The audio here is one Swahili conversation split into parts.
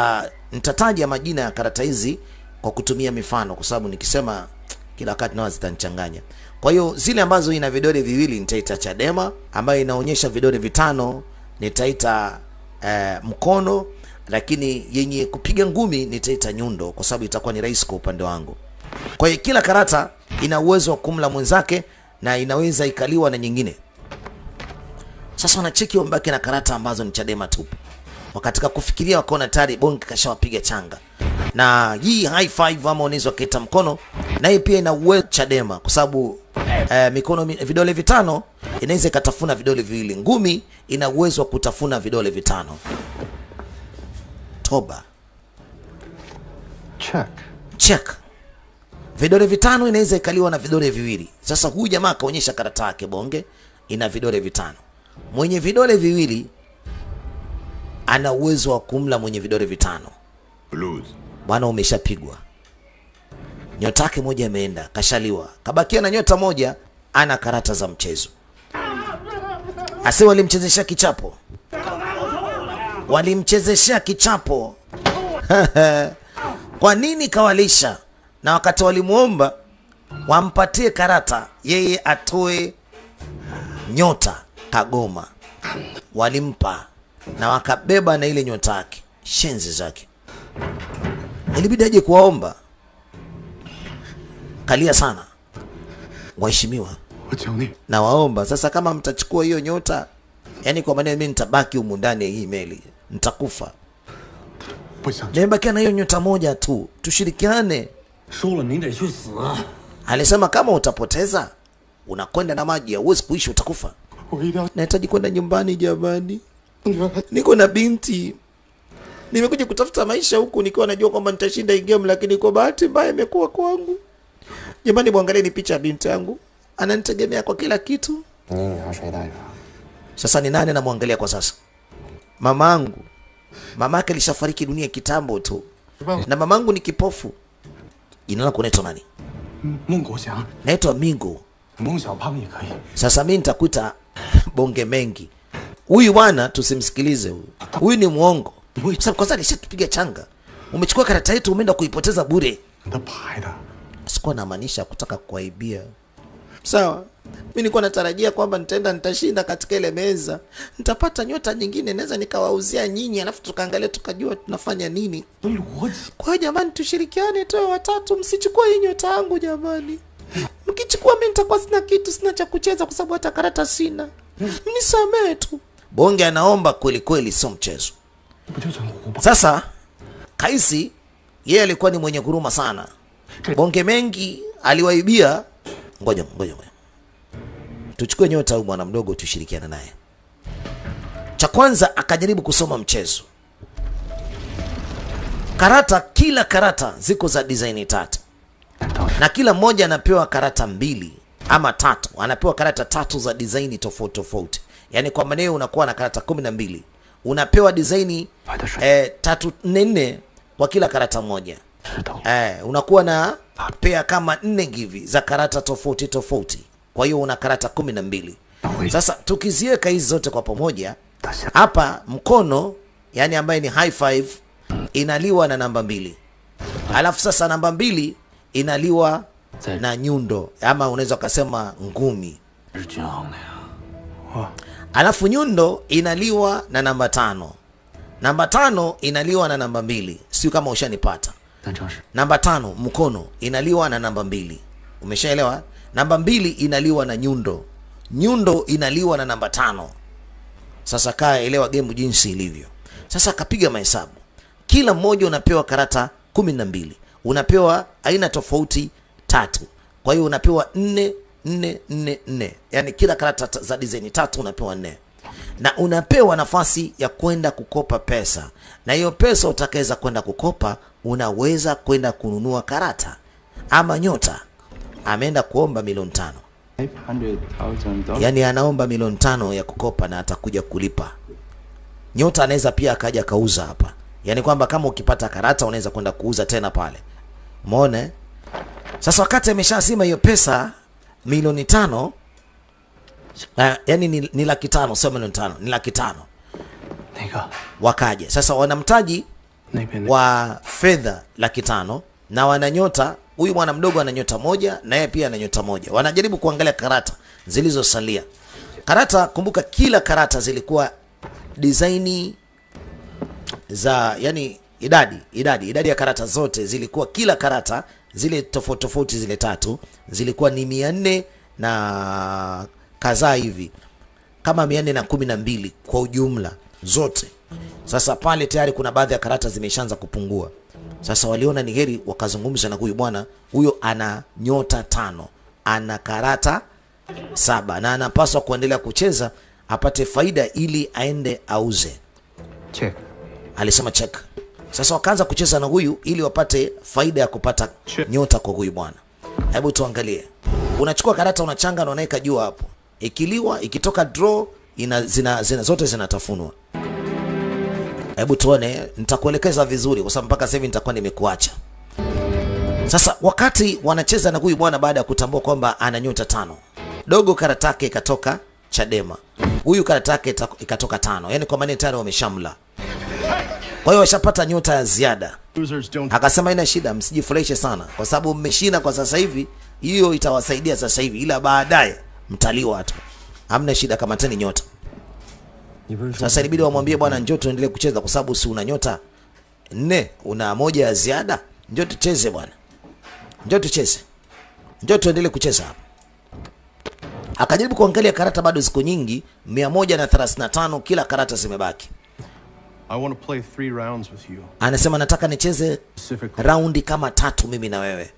Uh, nitataja majina ya karata hizi kwa kutumia mifano, kwa sababu nikisema kila wakati nao zitanichanganya. Kwa hiyo zile ambazo ina vidole viwili nitaita Chadema, ambayo inaonyesha vidole vitano nitaita eh, mkono, lakini yenye kupiga ngumi nitaita nyundo, kwa sababu itakuwa ni rahisi kwa upande wangu. Kwa hiyo kila karata ina uwezo wa kumla mwenzake na inaweza ikaliwa na nyingine. Sasa wanacheki wamebaki na karata ambazo ni Chadema tupu, wakatika kufikiria wakaona tayari bonge kashawapiga changa, na hii high five ama unaweza wakaita mkono, naye pia ina uwezo Chadema kwa sababu eh, mikono vidole vitano inaweza ikatafuna vidole viwili. Ngumi ina uwezo wa kutafuna vidole vitano. Toba Check. check vidole vitano inaweza ikaliwa na vidole viwili. Sasa huyu jamaa akaonyesha karata yake bonge ina vidole vitano. Mwenye vidole viwili ana uwezo wa kumla mwenye vidole vitano. Blues. Bwana, umeshapigwa nyota yake moja imeenda, kashaliwa, kabakia na nyota moja, ana karata za mchezo. Ase walimchezesha kichapo, walimchezeshea kichapo kwa nini kawalisha? Na wakati walimwomba wampatie karata, yeye atoe nyota kagoma, walimpa na wakabeba na ile nyota yake, shenzi zake. Ilibidi aje kuwaomba, kalia sana waheshimiwa, na waomba sasa, kama mtachukua hiyo nyota, yani kwa maneno mimi nitabaki humu ndani ya hii meli, nitakufa. Nimebakia na hiyo nyota moja tu, tushirikiane. Alisema kama utapoteza unakwenda na maji, hauwezi kuishi, utakufa. Nahitaji kwenda nyumbani jamani niko na binti, nimekuja kutafuta maisha huku nikiwa najua kwamba nitashinda hii game, lakini kwa bahati mbaya imekuwa kwangu. Jamani, mwangalieni picha ya binti yangu, ananitegemea kwa kila kitu. Sasa ni nani namwangalia kwa sasa? Mamangu, mamake alishafariki dunia kitambo tu, na mamangu ni kipofu. Jina lako unaitwa nani? Naitwa Mingo. Sasa mi nitakuita bonge mengi Huyu bwana tusimsikilize huyu, huyu ni mwongo, sababu kwanza alishatupiga changa. Umechukua karata yetu umeenda kuipoteza bure. Sikuwa namaanisha kutaka kuaibia, sawa. mi nilikuwa natarajia kwamba nitaenda nitashinda katika ile meza, nitapata nyota nyingine, naweza nikawauzia nyinyi, alafu tukaangalia tukajua tunafanya nini. Kwa jamani, tushirikiane tuwe watatu, msichukua hii nyota yangu jamani. Mkichukua mi nitakuwa sina kitu, sina cha kucheza, kwa sababu hata karata sina. Nisamee tu. Bonge anaomba kweli kweli, sio mchezo. Sasa Kaisi yeye alikuwa ni mwenye huruma sana. Bonge mengi aliwaibia. Ngoja ngoja ngoja, tuchukue nyota huyu bwana mdogo, tushirikiane naye. Cha kwanza akajaribu kusoma mchezo karata. Kila karata ziko za design tatu, na kila mmoja anapewa karata mbili ama tatu, anapewa karata tatu za design tofauti tofauti yani kwa maneo unakuwa na karata kumi na mbili. Unapewa design eh, tatu nne nne kwa kila karata moja. Eh, unakuwa na pea kama nne hivi za karata tofauti tofauti, kwa hiyo una karata kumi na mbili. Sasa tukiziweka hizi zote kwa pamoja hapa, mkono yani ambaye ni high five inaliwa na namba mbili, alafu sasa namba mbili inaliwa na nyundo ama unaweza ukasema ngumi alafu nyundo inaliwa na namba tano. Namba tano inaliwa na namba mbili, siu kama ushanipata. Namba tano mkono inaliwa na namba mbili, umeshaelewa? Namba mbili inaliwa na nyundo, nyundo inaliwa na namba tano. Sasa kaa elewa gemu jinsi ilivyo. Sasa kapiga mahesabu, kila mmoja unapewa karata kumi na mbili, unapewa aina tofauti tatu, kwa hiyo unapewa nne nne nne nne. Yaani kila karata za dizaini tatu unapewa nne. Na unapewa nafasi ya kwenda kukopa pesa. Na hiyo pesa utakaweza kwenda kukopa unaweza kwenda kununua karata. Ama nyota. Ameenda kuomba milioni tano. 500,000 dollars. yaani anaomba milioni tano ya kukopa na atakuja kulipa. Nyota anaweza pia akaja akauza hapa. Yaani kwamba kama ukipata karata unaweza kwenda kuuza tena pale. Umeona eh? sasa wakati ameshasima hiyo pesa milioni tano. Uh, yani ni, ni laki tano sio milioni tano ni laki tano. Wakaja sasa wana mtaji wa fedha laki tano na wana nyota huyu mwana mdogo ana nyota moja na yeye pia ana nyota moja. Wanajaribu kuangalia karata zilizosalia. Karata kumbuka kila karata zilikuwa disaini za yani idadi idadi idadi ya karata zote zilikuwa kila karata zile tofauti tofauti zile tatu zilikuwa ni mia nne na kadhaa hivi kama mia nne na kumi na mbili kwa ujumla zote. Sasa pale tayari kuna baadhi ya karata zimeshaanza kupungua. Sasa waliona ni heri wakazungumza na huyu bwana, huyo ana nyota tano, ana karata saba na anapaswa kuendelea kucheza apate faida ili aende auze. check Alisema check. Sasa wakaanza kucheza na huyu ili wapate faida ya kupata nyota kwa huyu bwana. Hebu tuangalie, unachukua karata unachanga na unaweka juu hapo, ikiliwa ikitoka draw ina, zina, zina, zote zinatafunwa. Hebu tuone, nitakuelekeza vizuri kwa sababu mpaka sasa hivi nitakuwa nimekuacha. Sasa wakati wanacheza na huyu bwana, baada ya kutambua kwamba ana nyota tano, dogo karata yake ikatoka Chadema, huyu karata yake ikatoka tano, yani kwa maana tayari wameshamla. Kwa hiyo washapata nyota ya ziada. Akasema ina shida, msijifurahishe sana kwa sababu mmeshinda kwa sasa hivi, hiyo itawasaidia sasa hivi, ila baadaye mtaliwa hata. Hamna shida, kamateni nyota. Sasa ilibidi wamwambie bwana, njoo tuendelee kucheza, kwa sababu si una nyota nne, una moja ya ziada. Njoo tucheze bwana, njoo tucheze, njoo tuendelee kucheza hapa. Akajaribu kuangalia karata, bado ziko nyingi, 135 kila karata zimebaki. Anasema nataka nicheze raundi kama tatu mimi na wewe,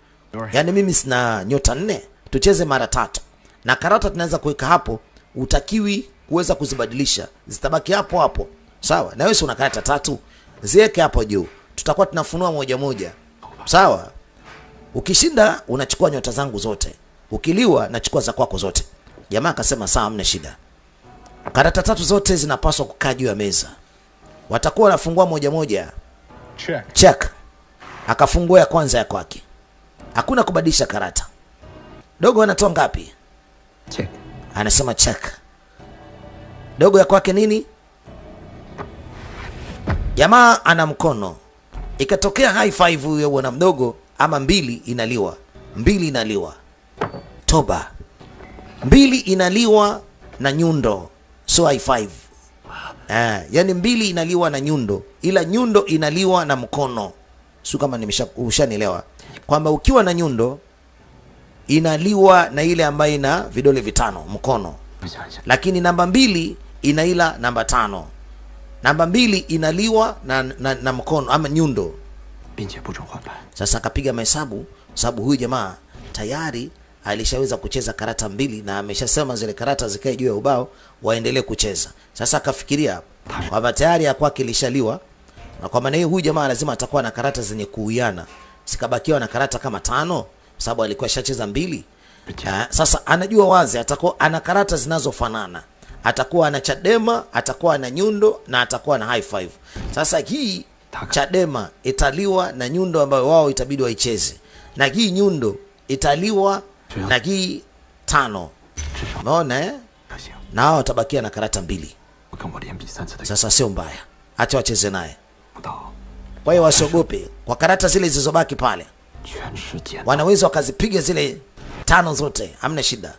yaani mimi sina nyota nne, tucheze mara tatu, na karata tunaweza kuweka hapo, utakiwi kuweza kuzibadilisha, zitabaki hapo hapo, sawa? Na wewe si una karata tatu, ziweke hapo juu, tutakuwa tunafunua moja moja, sawa? Ukishinda unachukua nyota zangu zote, ukiliwa nachukua za kwako zote. Jamaa akasema sawa, hamna shida. Karata tatu zote zinapaswa kukaa juu ya meza, watakuwa wanafungua moja moja. Check. check. Akafungua ya kwanza ya kwake. Hakuna kubadilisha karata. Dogo anatoa ngapi? Check. anasema check. Dogo ya kwake nini? Jamaa ana mkono. Ikatokea high five huyo bwana mdogo ama mbili inaliwa. Mbili inaliwa. Toba. Mbili inaliwa na nyundo. So high five eh, yani mbili inaliwa na nyundo, ila nyundo inaliwa na mkono. Sio kama nimeshanielewa kwamba ukiwa na nyundo inaliwa na ile ambayo ina vidole vitano mkono, lakini namba mbili inaila namba tano. Namba mbili inaliwa na, na, na mkono ama nyundo. Sasa akapiga mahesabu sababu huyu jamaa tayari alishaweza kucheza karata mbili na ameshasema zile karata zikae juu ya ubao waendelee kucheza. Sasa akafikiria kwamba tayari ya kwake ilishaliwa na kwa maana hiyo huyu jamaa lazima atakuwa na karata zenye kuuiana sikabakiwa na karata kama tano sababu alikuwa shacheza mbili. Uh, sasa anajua wazi atakuwa ana karata zinazofanana. Atakuwa ana chadema atakuwa ana nyundo na atakuwa na high five. Sasa hii chadema italiwa na nyundo ambayo wao itabidi waicheze. Na hii nyundo italiwa Eh? na gi tano. Umeona eh? Nao watabakia na karata mbili. Sasa sio mbaya, acha wacheze naye. Kwa hiyo wasiogope, kwa karata zile zilizobaki pale wanaweza wakazipiga zile tano zote, hamna shida.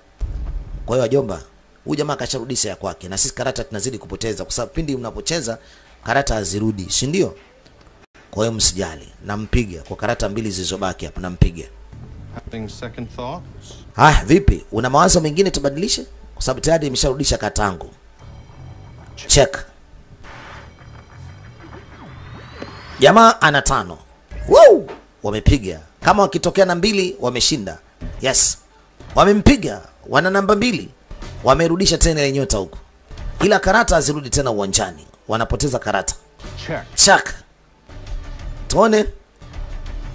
Kwa hiyo wajomba, huyu jamaa kasharudisha ya kwake, na sisi karata tunazidi kupoteza, kwa sababu pindi mnapocheza karata hazirudi, si ndio? Kwa hiyo msijali, nampiga kwa karata mbili zilizobaki hapa, nampiga. Having second thoughts. Ah, vipi? Una mawazo mengine tubadilishe? Kwa sababu tayari imesharudisha katangu check. Jamaa ana tano. Woo! wamepiga. Kama wakitokea na mbili wameshinda. Yes. Wamempiga. Wana namba mbili. Wamerudisha tena ile nyota huko. ila karata hazirudi tena uwanjani. Wanapoteza karata. Check. Check. tuone.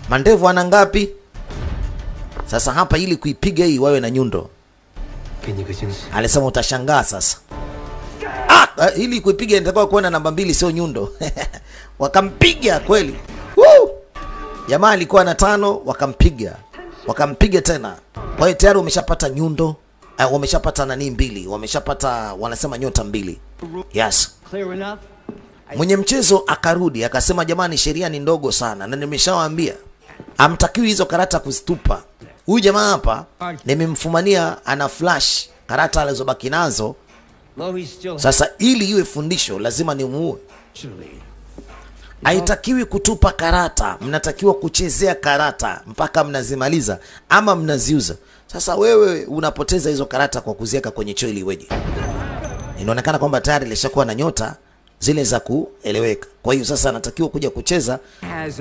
Mandevu ana ngapi sasa hapa ili kuipiga hii wawe na nyundo, alisema utashangaa sasa. Ah, ah, ili kuipiga nitakuwa kuona namba mbili, sio nyundo. Wakampiga kweli. Woo! Jamaa alikuwa na tano, wakampiga wakampiga tena. Kwa hiyo tayari wameshapata nyundo uh, wameshapata nani mbili, wameshapata wanasema nyota mbili. Yes, mwenye mchezo akarudi akasema, jamani, sheria ni ndogo sana na nimeshawaambia amtakiwi hizo karata kuzitupa. Huyu jamaa hapa nimemfumania, ana flash karata alizobaki nazo. Sasa ili iwe fundisho, lazima nimuue. Haitakiwi kutupa karata, mnatakiwa kuchezea karata mpaka mnazimaliza ama mnaziuza. Sasa wewe unapoteza hizo karata kwa kuziweka kwenye choo ili iweje? Inaonekana kwamba tayari ilishakuwa na nyota zile za kueleweka. Kwa hiyo sasa anatakiwa kuja kucheza.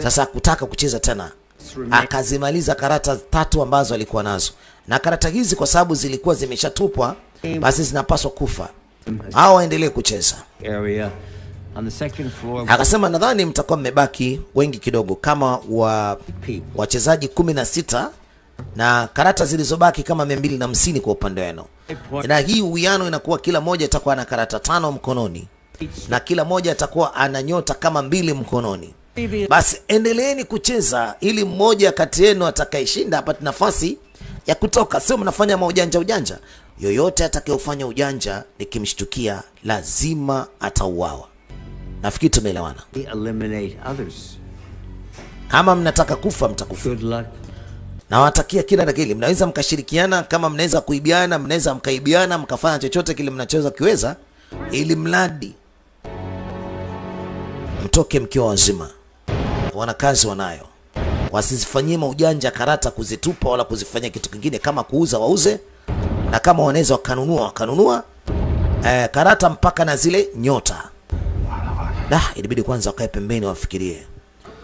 Sasa kutaka kucheza tena, akazimaliza karata tatu ambazo alikuwa nazo, na karata hizi kwa sababu zilikuwa zimeshatupwa, basi zinapaswa kufa. Au waendelee kucheza. Akasema nadhani mtakuwa mmebaki wengi kidogo, kama wa wachezaji kumi na sita na karata zilizobaki kama mia mbili na hamsini kwa upande wenu, na hii uwiano inakuwa kila moja itakuwa na karata tano mkononi. Na kila moja atakuwa ana nyota kama mbili mkononi. Basi endeleeni kucheza ili mmoja kati yenu atakayeshinda apate nafasi ya kutoka, sio mnafanya maujanja ujanja. Yoyote atakayofanya ujanja nikimshtukia, lazima atauawa. Nafikiri tumeelewana. Kama mnataka kufa, mtakufa. Nawatakia kila na kile, Mnaweza mkashirikiana, kama mnaweza kuibiana, mnaweza mkaibiana, mkafanya chochote kile mnachoweza kiweza, ili mradi mtoke mkiwa wazima. Wanakazi wanayo, wasizifanyie maujanja karata kuzitupa wala kuzifanyia kitu kingine. Kama kuuza wauze, na kama wanaweza wakanunua wakanunua eh, karata mpaka na zile nyota. Da, ilibidi kwanza wakae pembeni wafikirie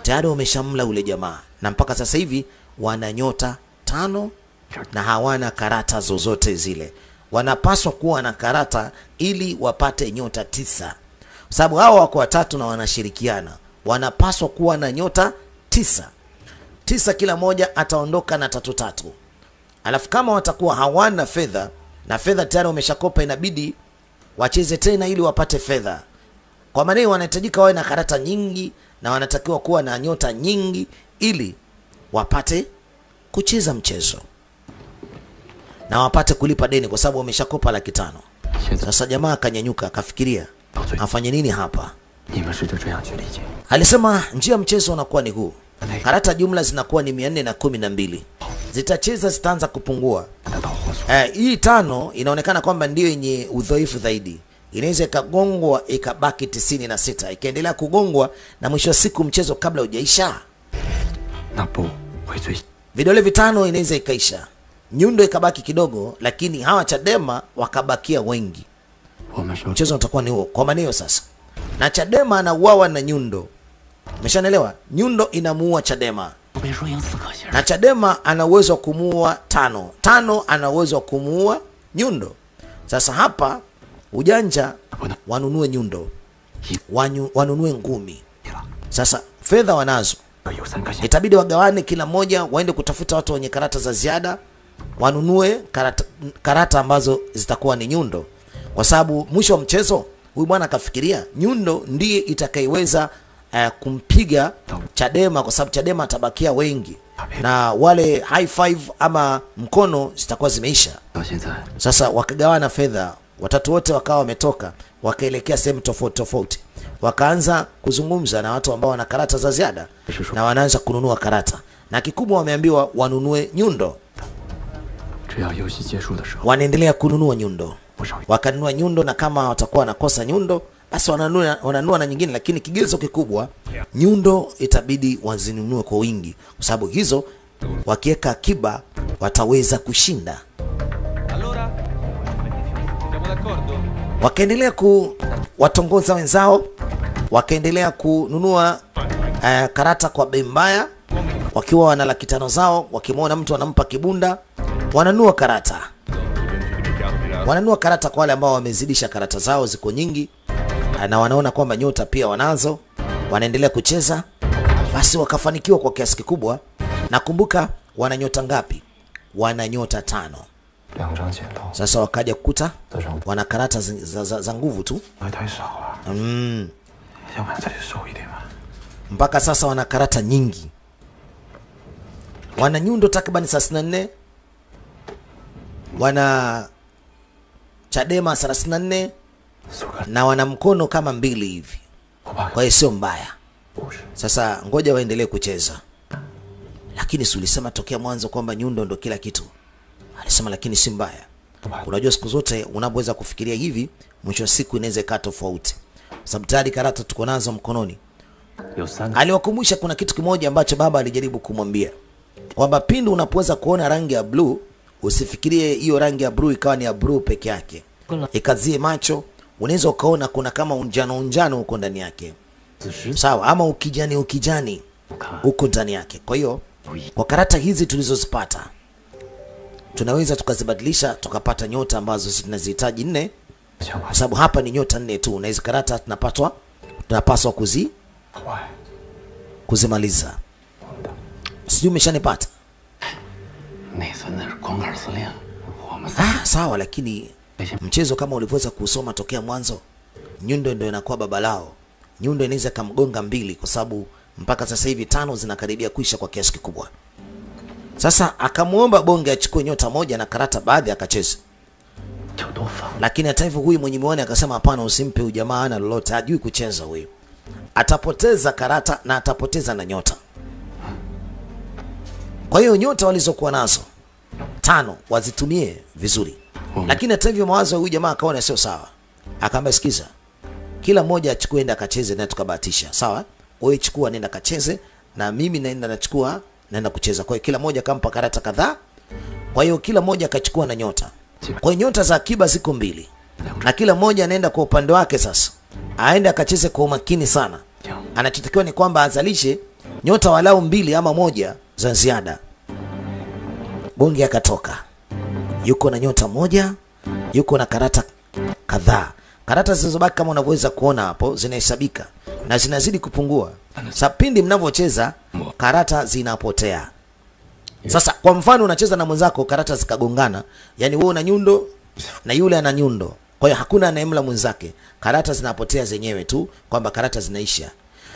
tayari wameshamla ule jamaa na mpaka sasa hivi wana nyota tano na hawana karata zozote zile. Wanapaswa kuwa na karata ili wapate nyota tisa, sababu hao wako watatu na wanashirikiana. Wanapaswa kuwa na nyota tisa tisa, kila moja ataondoka na tatu tatu. Alafu kama watakuwa hawana fedha na fedha tayari wameshakopa, inabidi wacheze tena ili wapate fedha. Kwa maana hiyo wanahitajika wawe na karata nyingi na wanatakiwa kuwa na nyota nyingi ili wapate kucheza mchezo na wapate kulipa deni, kwa sababu wameshakopa laki tano. Sasa jamaa akanyanyuka akafikiria afanye nini hapa. Alisema njia mchezo unakuwa ni huu, karata jumla zinakuwa ni 412 zitacheza zitaanza kupungua. Eh, hii tano inaonekana kwamba ndiyo yenye udhaifu zaidi, inaweza ikagongwa ikabaki tisini na sita. Ikaendelea kugongwa na mwisho wa siku mchezo kabla hujaisha. Vidole vitano inaweza ikaisha, nyundo ikabaki kidogo, lakini hawa Chadema wakabakia wengi, mchezo utakuwa ni huo. Kwa maana hiyo sasa na Chadema anauawa na nyundo. Umeshanelewa? Nyundo inamuua Chadema na Chadema ana uwezo wa kumuua Tano. Tano ana uwezo wa kumuua Nyundo. Sasa hapa ujanja, wanunue Nyundo, wanyu, wanunue ngumi. Sasa fedha wanazo, itabidi wagawane, kila mmoja waende kutafuta watu wenye karata za ziada, wanunue karata, karata ambazo zitakuwa ni Nyundo, kwa sababu mwisho wa mchezo huyu bwana akafikiria Nyundo ndiye itakayeweza uh, kumpiga Chadema kwa sababu Chadema atabakia wengi. Na wale high five ama mkono zitakuwa zimeisha. Sasa wakagawana fedha, watatu wote wakawa wametoka, wakaelekea sehemu tofauti tofauti, wakaanza kuzungumza na watu ambao wana karata za ziada na wanaanza kununua karata, na kikubwa wameambiwa wanunue Nyundo, wanaendelea kununua Nyundo wakanunua nyundo, na kama watakuwa wanakosa nyundo basi wananua, na nyingine, lakini kigezo kikubwa nyundo itabidi wazinunue kwa wingi, kwa sababu hizo wakiweka akiba wataweza kushinda. Wakaendelea kuwatongoza wenzao, wakaendelea kununua uh, karata kwa bei mbaya, wakiwa wana laki tano zao, wakimwona mtu anampa kibunda, wananua karata, wananua karata kwa wale ambao wamezidisha karata zao, ziko nyingi na wanaona kwamba nyota pia wanazo, wanaendelea kucheza, basi wakafanikiwa kwa kiasi kikubwa. Nakumbuka wana nyota ngapi? Wana nyota tano. Sasa wakaja kukuta wana karata za, za, za nguvu tu mm. Mpaka sasa wana karata nyingi, wana nyundo takriban 34, wana Chadema 34 na wana mkono kama mbili hivi, kwa hiyo sio mbaya. Sasa ngoja waendelee kucheza, lakini si ulisema tokea mwanzo kwamba nyundo ndo kila kitu? Alisema lakini si mbaya. Unajua siku zote unapoweza kufikiria hivi, mwisho wa siku inaweza ikaa tofauti, sababu tayari karata tuko nazo mkononi. Aliwakumbusha kuna kitu kimoja ambacho baba alijaribu kumwambia kwamba pindi unapoweza kuona rangi ya bluu Usifikirie hiyo rangi ya bluu ikawa ni ya bluu peke yake, ikazie macho, unaweza ukaona kuna kama unjano unjano huko ndani yake, sawa, ama ukijani ukijani huko ndani yake. Kwa hiyo kwa karata hizi tulizozipata tunaweza tukazibadilisha tukapata nyota ambazo tunazihitaji nne, kwa sababu hapa ni nyota nne tu, na hizi karata tunapatwa tunapaswa kuzi kuzimaliza. Sijui umeshanipata? Ah, sawa, lakini mchezo kama ulivyoweza kusoma tokea mwanzo, Nyundo ndio inakuwa baba lao. Nyundo inaweza kamgonga mbili, kwa sababu mpaka sasa hivi tano zinakaribia kuisha kwa kiasi kikubwa. Sasa akamwomba Bonge achukue nyota moja na karata baadhi akacheza lakini hata hivyo huyu mwenye miwani akasema hapana, usimpe ujamaa ana lolote, hajui kucheza huyu, atapoteza karata na atapoteza na nyota. Kwa hiyo nyota walizokuwa nazo tano wazitumie vizuri, Hmm. lakini hata hivyo mawazo huyu jamaa akaona sio sawa, akaambia sikiza, kila mmoja achukue enda akacheze na tukabahatisha, sawa? Wewe chukua nenda kacheze na mimi naenda nachukua naenda kucheza. Kwa hiyo kila mmoja akampa karata kadhaa, kwa hiyo kila mmoja akachukua na nyota. Kwa hiyo nyota za akiba ziko mbili, na kila mmoja anaenda kwa upande wake. Sasa aende akacheze kwa umakini sana. Anachotakiwa ni kwamba azalishe nyota walau mbili ama moja za ziada. Bonge akatoka, yuko na nyota moja, yuko na karata kadhaa. Karata zilizobaki kama unavyoweza kuona hapo zinahesabika na zinazidi kupungua. Sasa pindi mnavyocheza karata zinapotea. Sasa kwa mfano unacheza na mwenzako karata zikagongana, yani wewe una nyundo na yule ana nyundo, kwa hiyo hakuna anayemla mwenzake, karata zinapotea zenyewe tu, kwamba karata zinaisha.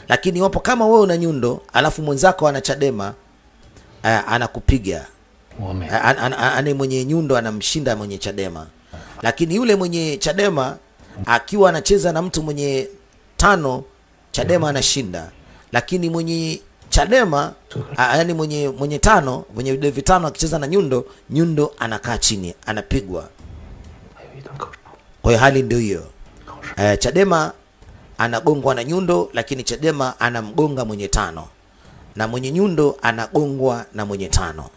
Lakini wapo kama wewe una nyundo alafu mwenzako ana Chadema Eh, anakupiga eh, ani mwenye nyundo anamshinda mwenye Chadema, lakini yule mwenye Chadema akiwa anacheza na mtu mwenye tano Chadema anashinda, lakini mwenye Chadema yani mwenye mwenye tano mwenye vidole vitano akicheza na nyundo nyundo anakaa chini anapigwa. Kwa hiyo hali ndio hiyo. E, Chadema anagongwa na nyundo, lakini Chadema anamgonga mwenye tano na mwenye nyundo anagongwa na mwenye tano,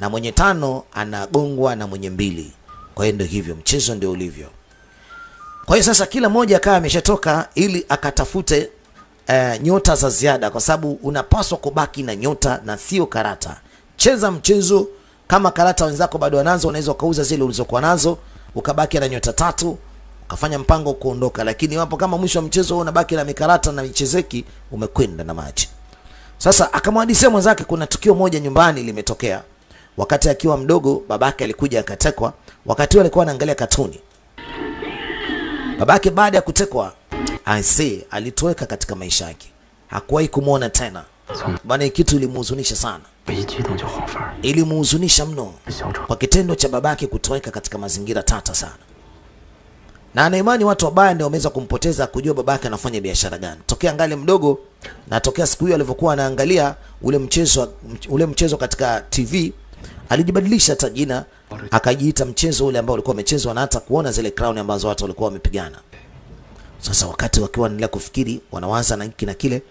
na mwenye tano anagongwa na mwenye mbili. Kwa hiyo ndio hivyo, mchezo ndio ulivyo. Kwa hiyo sasa kila mmoja akawa ameshatoka ili akatafute eh, nyota za ziada, kwa sababu unapaswa kubaki na nyota na sio karata. Cheza mchezo kama karata wenzako bado wanazo, unaweza ukauza zile ulizokuwa nazo ukabaki na nyota tatu ukafanya mpango kuondoka, lakini wapo kama mwisho wa mchezo unabaki na mikarata na michezeki, umekwenda na maji. Sasa akamwadisia mwenzake, kuna tukio moja nyumbani limetokea. Wakati akiwa mdogo, babake alikuja akatekwa, wakati alikuwa anaangalia katuni. Babake baada ya kutekwa, I see, alitoweka katika maisha yake, hakuwahi kumwona tena bana. Kitu ilimhuzunisha sana, ilimhuzunisha mno kwa kitendo cha babake kutoweka katika mazingira tata sana na ana imani watu wabaya ndio wameweza kumpoteza kujua babake anafanya biashara gani tokea ngali mdogo, na tokea siku hiyo alivyokuwa anaangalia ule mchezo ule mchezo katika TV alijibadilisha hata jina akajiita mchezo ule ambao ulikuwa umechezwa na hata kuona zile crown ambazo watu walikuwa wamepigana. Sasa wakati wakiwa wanaendelea kufikiri, wanawaza na hiki na kile,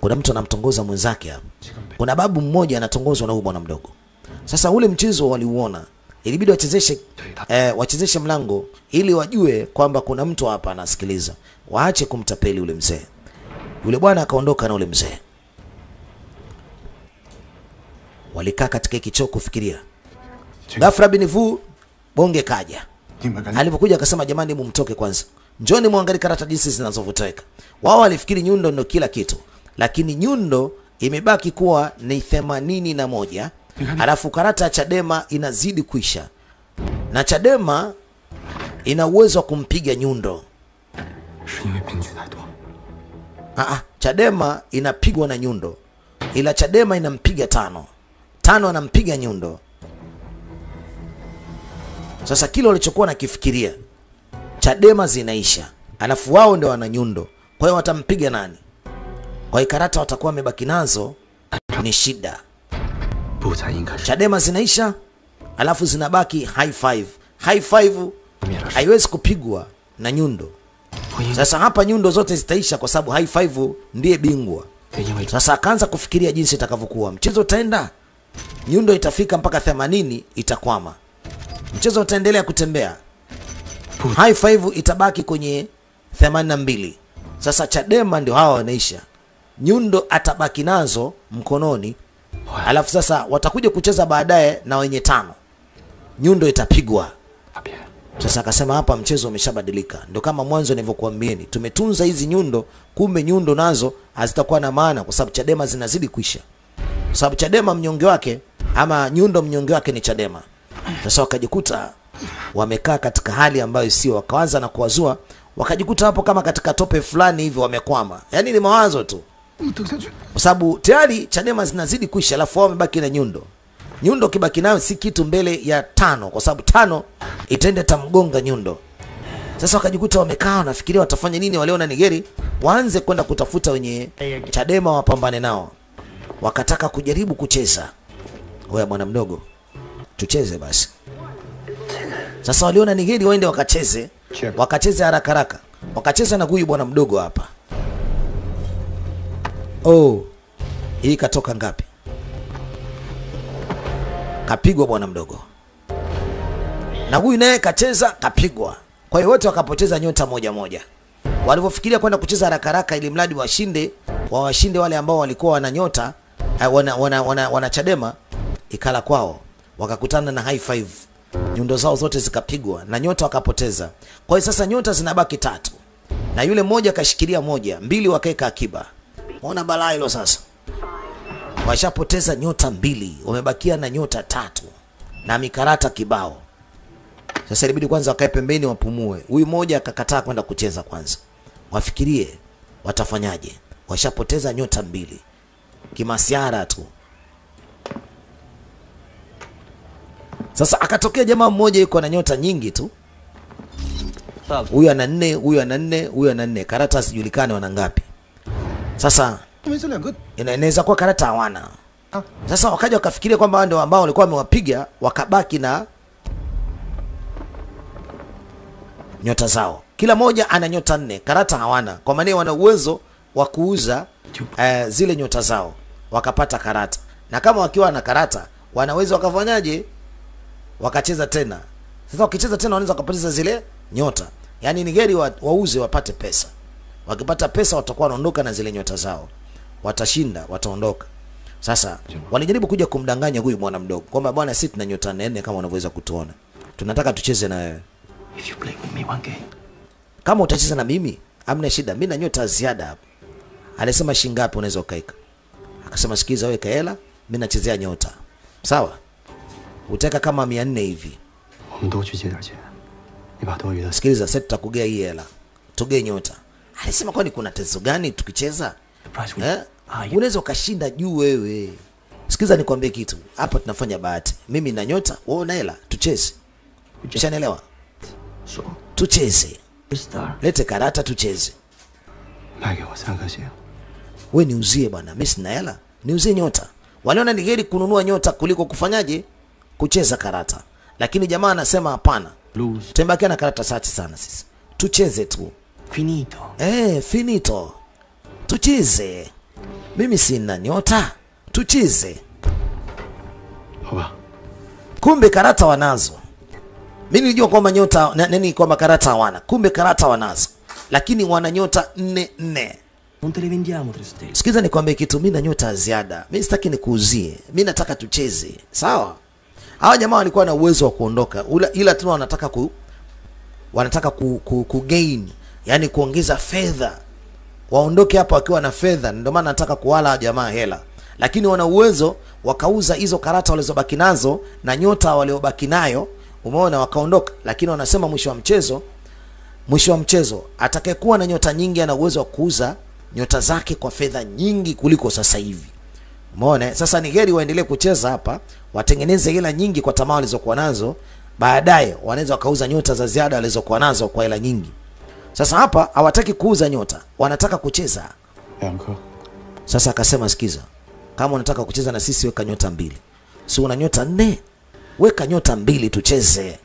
kuna mtu anamtongoza mwenzake hapo. Kuna babu mmoja anatongozwa na huyu bwana mdogo. Sasa ule mchezo waliuona, ilibidi wachezeshe eh, wachezeshe mlango ili wajue kwamba kuna mtu hapa anasikiliza, waache kumtapeli ule mzee. Yule bwana akaondoka na ule mzee, walikaa katika kichoko kufikiria. Ghafla binivu bonge kaja, alipokuja akasema, jamani, hebu mtoke kwanza, njoni muangalie karata jinsi zinazovutaika Wao walifikiri nyundo ndio kila kitu, lakini nyundo imebaki kuwa ni themanini na moja halafu karata ya Chadema inazidi kuisha, na Chadema ina uwezo wa kumpiga nyundo. Aa, ah, ah, Chadema inapigwa na nyundo, ila Chadema inampiga tano tano, anampiga nyundo. Sasa kile walichokuwa nakifikiria Chadema zinaisha, alafu wao ndio wana nyundo, kwa hiyo watampiga nani? Kwa hiyo karata watakuwa wamebaki nazo ni shida. Chadema zinaisha alafu zinabaki high five. High five haiwezi kupigwa na nyundo. Sasa hapa nyundo zote zitaisha kwa sababu high five ndiye bingwa. Sasa akaanza kufikiria jinsi itakavyokuwa mchezo utaenda, nyundo itafika mpaka 80 itakwama, mchezo utaendelea kutembea, high five itabaki kwenye 82. Sasa Chadema ndio hawa wanaisha, nyundo atabaki nazo mkononi Alafu sasa watakuja kucheza baadaye na wenye tano. Nyundo itapigwa. Sasa akasema hapa mchezo umeshabadilika, ndio kama mwanzo nilivyokuambieni, tumetunza hizi nyundo, kumbe nyundo nazo hazitakuwa na maana, kwa sababu Chadema zinazidi kuisha, kwa sababu Chadema mnyonge wake ama nyundo mnyonge wake ni Chadema. Sasa wakajikuta wamekaa katika hali ambayo sio, wakaanza na kuwazua, wakajikuta hapo kama katika tope fulani hivi wamekwama, yaani ni mawazo tu, kwa sababu tayari Chadema zinazidi kuisha, alafu wao wamebaki na nyundo nyundo kibaki nayo si kitu mbele ya tano, kwa sababu tano itaenda tamgonga nyundo. Sasa wakajikuta wamekaa wanafikiria watafanya nini. Waliona Nigeri waanze kwenda kutafuta wenye Chadema wapambane nao, wakataka kujaribu kucheza. Oya bwana mdogo, tucheze basi. Sasa waliona Nigeri waende wakacheze, wakacheze haraka haraka, wakacheza na huyu bwana mdogo hapa. Oh, hii katoka ngapi? kapigwa bwana mdogo, na huyu naye kacheza kapigwa. Kwa hiyo wote wakapoteza nyota moja moja. Walivyofikiria kwenda kucheza haraka haraka ili mradi washinde, wawashinde wale ambao walikuwa wana nyota eh, wana, wana, wana, wana Chadema, ikala kwao, wakakutana na high five, nyundo zao zote zikapigwa na nyota wakapoteza. Kwa hiyo sasa nyota zinabaki tatu, na yule mmoja akashikilia moja, mbili wakaeka akiba. Ona balaa hilo sasa washapoteza nyota mbili, wamebakia na nyota tatu na mikarata kibao. Sasa ilibidi kwanza wakae pembeni wapumue. Huyu mmoja akakataa kwenda kucheza kwanza, wafikirie watafanyaje. Washapoteza nyota mbili kimasiara tu. Sasa akatokea jamaa mmoja yuko na nyota nyingi tu, huyu ana nne, huyu ana nne, huyu ana nne, karata sijulikane wana ngapi. Sasa ina- inaweza kuwa karata hawana. Sasa wakaja wakafikiria kwamba ndio ambao walikuwa wamewapiga, wakabaki na nyota zao. Kila moja ana nyota nne, karata hawana, kwa maana wana uwezo wa kuuza eh, zile nyota zao wakapata karata, na kama wakiwa na karata wanaweza wakafanyaje? Wakacheza tena. Sasa wakicheza tena wanaweza wakapoteza zile nyota, yaani Nigeri wa, wauze wapate pesa. Wakipata pesa watakuwa wanaondoka na zile nyota zao, watashinda, wataondoka. Sasa walijaribu kuja kumdanganya huyu mwana mdogo kwamba bwana, sisi tuna nyota nne kama unavyoweza kutuona, tunataka tucheze na wewe. Kama utacheza na mimi amna shida, mimi na nyota ziada hapa. Alisema shingapi unaweza ukaika? Akasema sikiza, wewe kaela, mimi nachezea nyota. Sawa, utaka kama mia nne hivi. Sikiliza, sasa tutakugea hii hela, tugee nyota alisema kwani kuna tezo gani tukicheza? Eh? unaweza ukashinda juu wewe. Sikiza nikwambie kitu, hapa tunafanya bahati, mimi na nyota, wewe na hela, tucheze. Ushanielewa? Tucheze, lete karata, tucheze. We niuzie bwana, mimi sina hela, niuzie nyota. Waliona ni heri kununua nyota kuliko kufanyaje, kucheza karata, lakini jamaa anasema hapana, tumebakia na karata chache sana sisi, tucheze tu. Finito. Eh, finito. Tucheze. Mimi sina nyota. Tucheze. 好吧，kumbe karata wanazo. Mimi nilijua kwamba nyota na- nani kwamba karata hawana, kumbe karata wanazo, lakini wana nyota nne nne. Non te le vendiamo tre stelle. Sikiza nikwambie kitu, mimi na nyota ya ziada. Mimi sitaki nikuuzie, mi nataka tucheze, sawa? Hawa jamaa walikuwa na uwezo wa kuondoka, ila, ila tu wanataka ku wanataka ku, ku, ku gain, yani kuongeza fedha, waondoke hapa wakiwa na fedha. Ndio maana nataka kuwala jamaa hela, lakini wana uwezo wakauza hizo karata walizobaki nazo na nyota waliobaki nayo, umeona, wakaondoka. Lakini wanasema mwisho wa mchezo mwisho wa mchezo atakayekuwa na nyota nyingi ana uwezo wa kuuza nyota zake kwa fedha nyingi kuliko sasa hivi. Umeona? Sasa ni heri waendelee kucheza hapa, watengeneze hela nyingi kwa tamaa walizokuwa nazo, baadaye wanaweza wakauza nyota za ziada walizokuwa nazo kwa hela nyingi. Sasa hapa hawataki kuuza nyota, wanataka kucheza. Sasa akasema, sikiza, kama unataka kucheza na sisi weka nyota mbili, si una nyota nne, weka nyota mbili tucheze.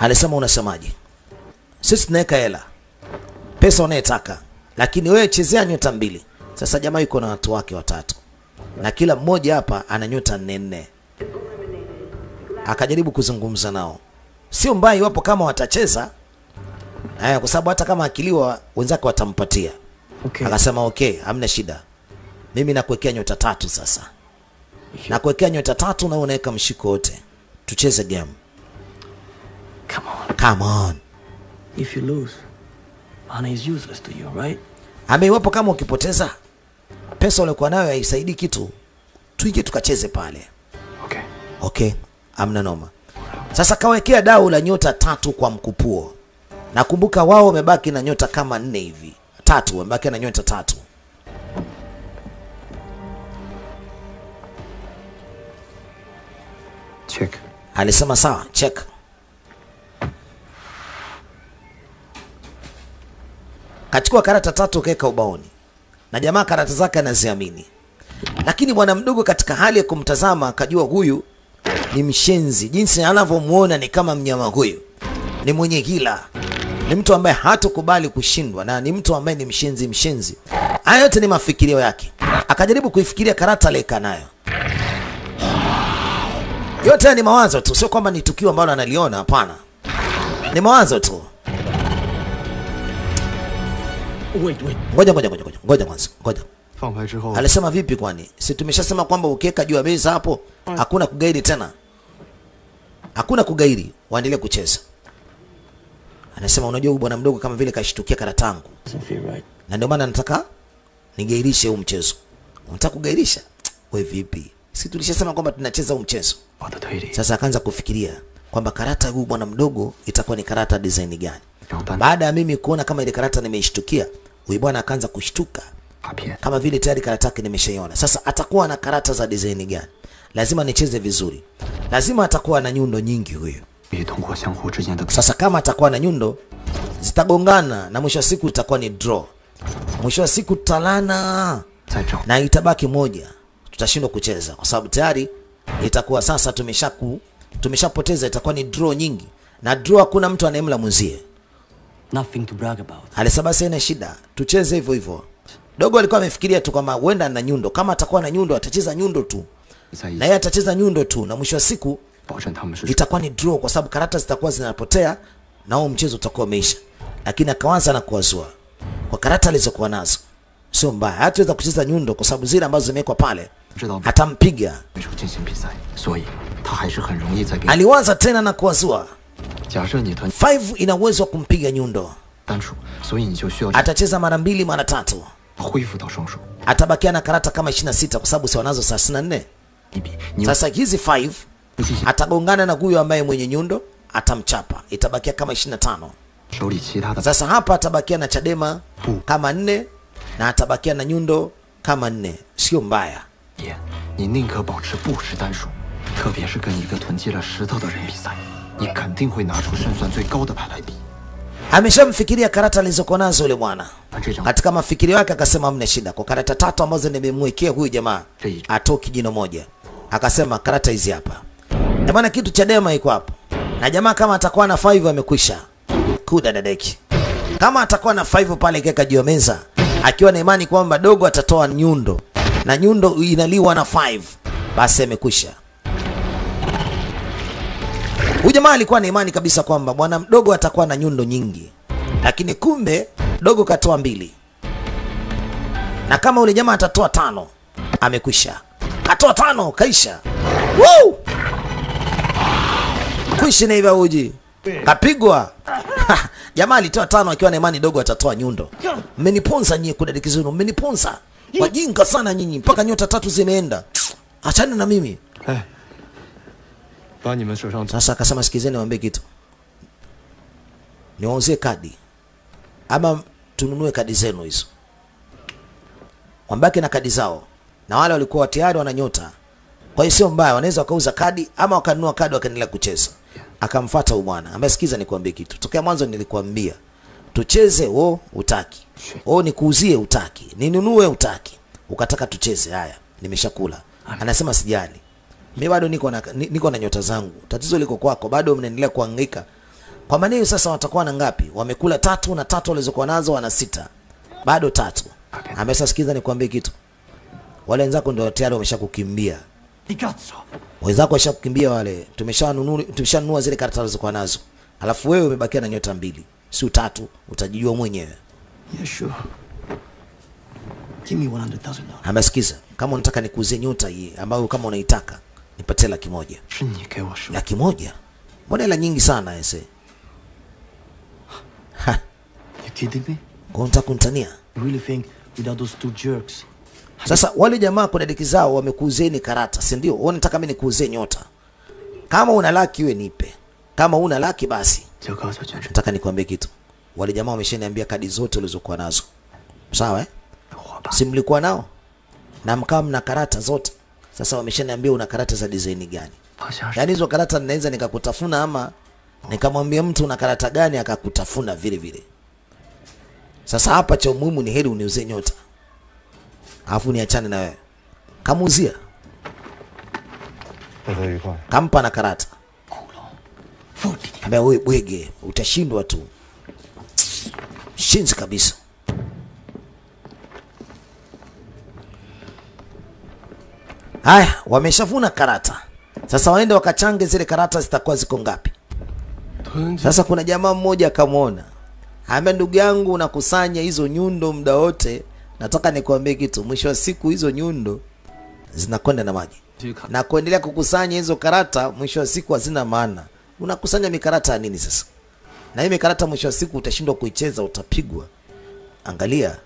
Alisema, unasemaje? Sisi tunaweka hela, pesa unayetaka, lakini wewe chezea nyota mbili. Sasa jamaa yuko na watu wake watatu, na kila mmoja hapa ana nyota nne nne. Akajaribu kuzungumza nao, sio mbaya iwapo kama watacheza eh, kwa sababu hata kama akiliwa wenzake watampatia. Okay. Akasema okay, hamna shida, mimi nakuwekea nyota tatu. Sasa nakuwekea nyota tatu na unaweka mshiko wote, tucheze game. Come on. Come on. If you lose, money is useless to you, right? Ame iwapo kama ukipoteza pesa uliokuwa nayo haisaidii kitu, tuingie tukacheze pale. Okay. Okay, amna noma. Sasa kawekea dau la nyota tatu kwa mkupuo. Nakumbuka wao wamebaki na nyota kama nne hivi, tatu wamebaki na nyota tatu. check，Alisema sawa, check. Kachukua karata tatu kaweka ubaoni, na jamaa karata zake anaziamini, lakini bwana mdogo katika hali ya kumtazama akajua huyu ni mshenzi. Jinsi anavyomuona ni kama mnyama huyu ni mwenye hila, ni mtu ambaye hatokubali kushindwa, na ni mtu ambaye ni mshenzi. Mshenzi, haya yote ni mafikirio yake. Akajaribu kuifikiria karata aliyeka nayo yote haya ni mawazo tu, sio kwamba ni tukio ambalo analiona. Hapana, ni mawazo tu. Ngoja ngoja ngoja ngoja ngoja kwanza, ngoja. Alisema vipi? Kwani si tumeshasema kwamba ukiweka juu ya meza hapo hakuna kugairi tena, hakuna kugairi, waendelee kucheza. Anasema unajua, huyu bwana mdogo kama vile kashtukia karatangu, na ndio maana nataka nigairishe huu mchezo. Unataka kugairisha wewe vipi? Si tulishasema kwamba tunacheza huu mchezo. Sasa akaanza kufikiria kwamba karata huyu bwana mdogo itakuwa ni karata design gani? Baada ya mimi kuona kama ile karata nimeishtukia, huyu bwana akaanza kushtuka kama vile tayari karata yake nimeshaiona. Sasa atakuwa na karata za design gani? Lazima nicheze vizuri, lazima atakuwa na nyundo nyingi huyo. Sasa kama atakuwa na nyundo zitagongana, na mwisho wa siku itakuwa ni draw, mwisho wa siku tutalana na itabaki moja, tutashindwa kucheza kwa sababu tayari itakuwa sasa tumeshaku tumeshapoteza, itakuwa ni draw nyingi, na draw hakuna mtu anayemla mwenzie. Alisabasa, ina shida, tucheze hivyo hivyo. Dogo alikuwa amefikiria tu kwamba huenda na nyundo, kama atakuwa na nyundo atacheza nyundo tu, na yeye atacheza nyundo tu, na mwisho wa siku itakuwa ni draw, kwa sababu karata zitakuwa zinapotea na huo mchezo utakuwa umeisha. Lakini akaanza na kuwazua. Kwa karata alizokuwa nazo, sio mbaya, hataweza kucheza nyundo kwa sababu zile ambazo zimewekwa pale atampiga. Aliwaza tena na kuwazua, five ina uwezo wa kumpiga nyundo, atacheza mara mbili mara tatu atabakia na karata kama 26 kwa sababu si wanazo 34. Sasa hizi 5 atagongana na huyo ambaye mwenye nyundo atamchapa, itabakia kama 25. Sasa hapa atabakia na Chadema kama nne na atabakia na nyundo kama nne, sio mbaya. Yeah, ameshamfikiria karata alizokuwa nazo yule bwana. Katika mafikirio yake akasema mna shida, kwa karata tatu ambazo nimemwekea huyu jamaa atoki jino moja. Akasema karata hizi hapa, maana kitu Chadema iko hapo, na jamaa kama atakuwa na 5 amekwisha kuda dadeki. Kama atakuwa na 5 pale keka juu ya meza, akiwa na imani kwamba dogo atatoa nyundo na nyundo inaliwa na 5, basi amekwisha. Huyu jamaa alikuwa na imani kabisa kwamba bwana mdogo atakuwa na nyundo nyingi, lakini kumbe dogo katoa mbili, na kama ule jamaa atatoa tano, amekwisha. Katoa tano, kaisha. Woo! Kuishi na hivyo uji kapigwa. jamaa alitoa tano akiwa na imani dogo atatoa nyundo. Mmeniponza nyie kudadikizunu, mmeniponza wajinga sana nyinyi, mpaka nyota tatu zimeenda. Achana na mimi. Sasa akasema sikizeni, niwaambie kitu, niwauzie kadi. Ama tununue kadi zenu hizo, wambaki na kadi zao, na wale walikuwa tayari wana nyota. Kwa hiyo sio mbaya, wanaweza wakauza kadi ama wakanunua kadi wakaendelea kucheza. Akamfuata huyu bwana. Ambaye, sikiza, nikwambie kitu, tokea mwanzo nilikuambia tucheze, wo utaki, wo nikuuzie utaki, ninunue utaki, ukataka tucheze. Haya, nimeshakula. Anasema sijali mi bado niko na, niko na nyota zangu. Tatizo liko kwako, bado mnaendelea kuhangaika. Kwa maana hiyo sasa watakuwa na ngapi? Wamekula tatu na tatu walizokuwa nazo wana sita, bado tatu. Amesa, sikiza nikwambie kitu, wale wenzako ndio tayari wameshakukimbia wenzako washakukimbia wale, tumeshanunua tumeshanunua zile karata walizokuwa nazo, alafu wewe umebakia na nyota mbili, si tatu, utajijua mwenyewe. yeah, sure. Give me one hundred thousand dollars. Amesikiza, kama unataka nikuuzie nyota hii ambayo kama unaitaka nipatie laki moja. Laki moja? Mbona hela nyingi sana ese? Ha. Sasa wale jamaa kuna deki zao wamekuuzeni karata, si ndio? Wao nataka mimi nikuuzie nyota. Kama una laki we nipe. Kama una laki basi. Nataka nikwambie kitu. Wale jamaa wameshaniambia kadi zote ulizokuwa nazo. Sawa eh? Si mlikuwa nao? Na mkawa mna karata zote. Sasa wameshaniambia una karata za design gani? Yaani hizo karata ninaweza nikakutafuna ama nikamwambia mtu una karata gani akakutafuna vile vile. Sasa hapa cha muhimu ni heri uniuzie nyota. Alafu niachane na wewe. Kamuzia. Kampa na karata. Ambaye wewe bwege utashindwa tu. Shinzi kabisa. Haya, wameshavuna karata, sasa waende wakachange zile karata, zitakuwa ziko ngapi? Sasa kuna jamaa mmoja akamwona, Ambe, ndugu yangu, unakusanya hizo nyundo muda wote, nataka nikwambie kitu, mwisho wa siku hizo nyundo zinakwenda na maji. Na kuendelea kukusanya hizo karata, mwisho wa siku hazina maana. Unakusanya mikarata ya nini sasa? Na hii mikarata mwisho wa siku utashindwa kuicheza, utapigwa. Angalia,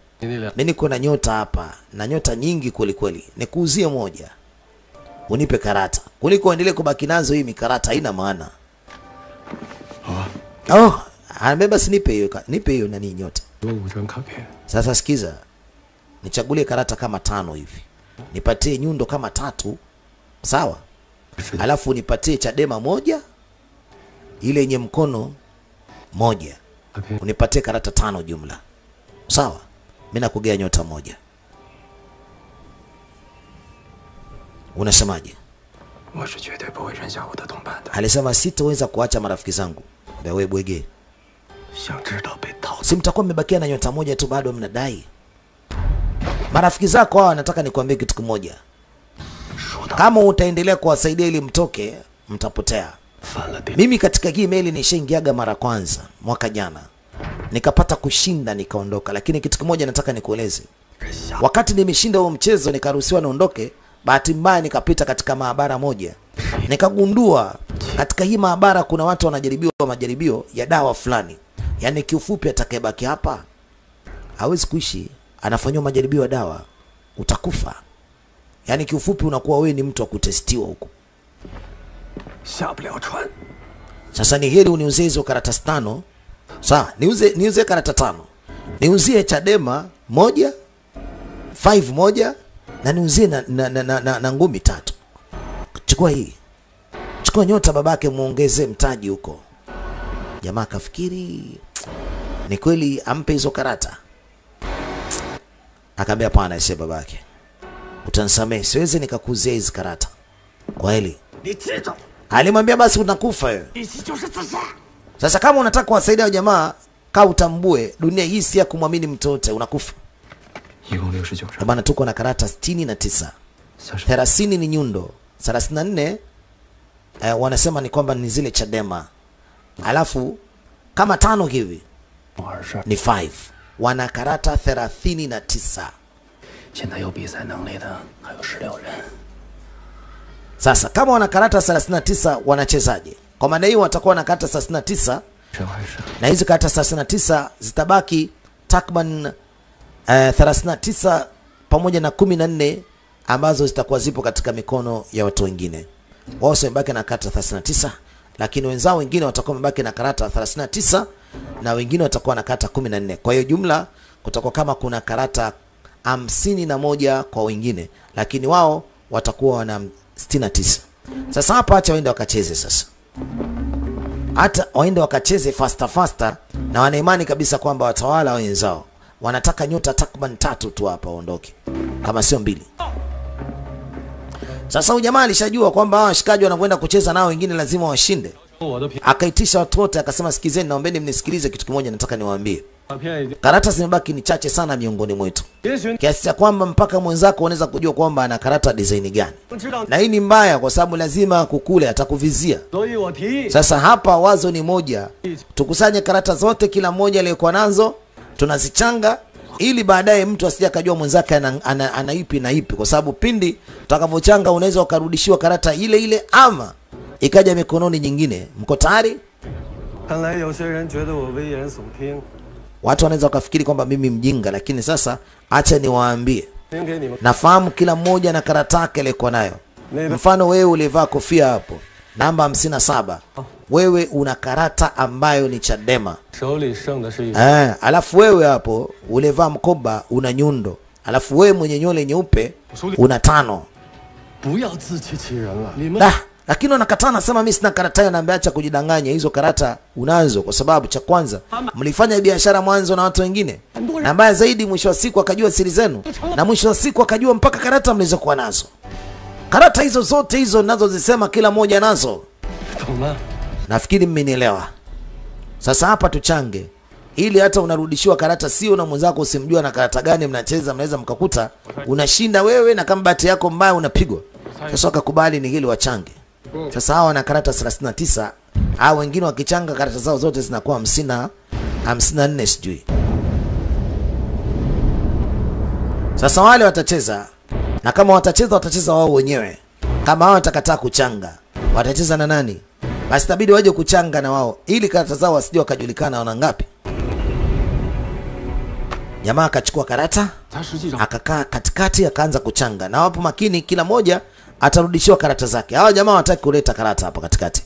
mimi niko na nyota hapa na nyota nyingi kweli kweli, nikuuzie moja unipe karata kuliko endelee kubaki nazo. Hii mikarata haina maana. Oh, ah, anabeba sinipe hiyo, nipe hiyo nani nyote. Sasa sikiza, nichagulie karata kama tano hivi, nipatie nyundo kama tatu, sawa? Alafu nipatie Chadema moja ile yenye mkono moja, unipatie karata tano jumla, sawa? Mimi nakugea nyota moja. Unasemaje? Alisema sitoweza kuacha marafiki zangu. Wewe bwege, si mtakuwa mmebakia na nyota moja tu, bado mnadai? Marafiki zako hawa. Nataka nikuambie kitu kimoja, kama utaendelea kuwasaidia ili mtoke, mtapotea. Mimi katika hii meli nishaingiaga mara kwanza mwaka jana, nikapata kushinda nikaondoka, lakini kitu kimoja nataka nikueleze, wakati nimeshinda huo mchezo nikaruhusiwa niondoke bahati mbaya nikapita katika maabara moja, nikagundua katika hii maabara kuna watu wanajaribiwa majaribio ya dawa fulani. Yaani kiufupi, atakayebaki hapa hawezi kuishi, anafanyiwa majaribio ya dawa, utakufa. Yaani kiufupi, unakuwa wewe ni mtu wa kutestiwa huko. Sasa ni heri uniuzie hizo karatasi tano. Sawa, niuze niuze karatasi tano, niuzie Chadema moja, 5 moja na niuzie na, na, na, na, na, na ngumi tatu. Chukua hii, chukua nyota babake, muongeze mtaji huko. Jamaa akafikiri ni kweli ampe hizo karata, akaambia hapana, ise babake, utanisamehe, siwezi nikakuzia hizi karata kwa heli. Alimwambia basi unakufa wewe. Sasa kama unataka kuwasaidia jamaa, kaa utambue dunia hii si ya kumwamini mtu yote, unakufa. Bwana, tuko na karata 69, 30 ni nyundo, 34 eh, wanasema ni kwamba ni zile Chadema, alafu kama tano hivi ni five. Wana karata 39. Sasa kama wana karata 39 wanachezaje? Kwa maana hiyo watakuwa na karata 39 na hizi karata 39 zitabaki takriban eh, 39 pamoja na 14 ambazo zitakuwa zipo katika mikono ya watu wengine. Wao wamebaki na karata 39, lakini wenzao wengine watakuwa wamebaki na karata 39 na wengine watakuwa na karata 14. Kwa hiyo jumla kutakuwa kama kuna karata hamsini na moja kwa wengine, lakini wao watakuwa wana 69. Sasa hapa acha waende wakacheze sasa, hata waende wakacheze faster faster, na wanaimani kabisa kwamba watawala wenzao wanataka nyota takriban tatu tu hapa aondoke, kama sio mbili. Sasa huyu jamaa alishajua kwamba washikaji wanakwenda kucheza nao wengine lazima washinde. Akaitisha watu wote akasema, sikizeni, naombeni mnisikilize, kitu kimoja nataka niwaambie. Karata zimebaki ni chache sana miongoni mwetu, kiasi cha kwamba mpaka mwenzako unaweza kujua kwamba ana karata design gani, na hii ni mbaya, kwa sababu lazima kukule atakuvizia. Sasa hapa wazo ni moja, tukusanye karata zote, kila mmoja aliyekuwa nazo tunazichanga ili baadaye mtu asije akajua mwenzake ana, ana, ana ipi na ipi, kwa sababu pindi utakavyochanga unaweza ukarudishiwa karata ile ile ama ikaja mikononi nyingine. Mko tayari? Watu wanaweza wakafikiri kwamba mimi mjinga, lakini sasa acha niwaambie, nafahamu kila mmoja na karata yake aliyokuwa nayo. Mfano wewe ulivaa kofia hapo Namba 57 wewe una karata ambayo ni Chadema. Eh, alafu wewe hapo ulevaa mkoba una nyundo, alafu wewe mwenye nywele nyeupe una tano. Da, lakini wanakataa, nasema mi sina karata hiyo. Naambia acha kujidanganya, hizo karata unazo, kwa sababu cha kwanza mlifanya biashara mwanzo na watu wengine, na mbaya zaidi, mwisho wa siku akajua siri zenu, na mwisho wa siku akajua mpaka karata mlizokuwa nazo. Karata hizo zote hizo nazozisema, kila moja nazo. Nafikiri mmenielewa. Sasa hapa tuchange, ili hata unarudishiwa karata, sio na mwenzako usimjua na karata gani mnacheza, mnaweza mkakuta unashinda wewe, na kama bahati yako mbaya unapigwa. Sasa wakakubali ni hili wachange. Sasa hawa wana karata 39, hao wengine wakichanga karata zao zote zinakuwa 50 54 sijui. Sasa wale watacheza, na kama watacheza watacheza wao wenyewe. Kama wao watakataa kuchanga, watacheza na nani? Basi itabidi waje kuchanga na wao, ili karata zao wasije wakajulikana wana ngapi. Jamaa akachukua karata akakaa katikati, akaanza kuchanga, na wapo makini, kila moja atarudishiwa karata zake. Hawa jamaa wataki kuleta karata hapa katikati,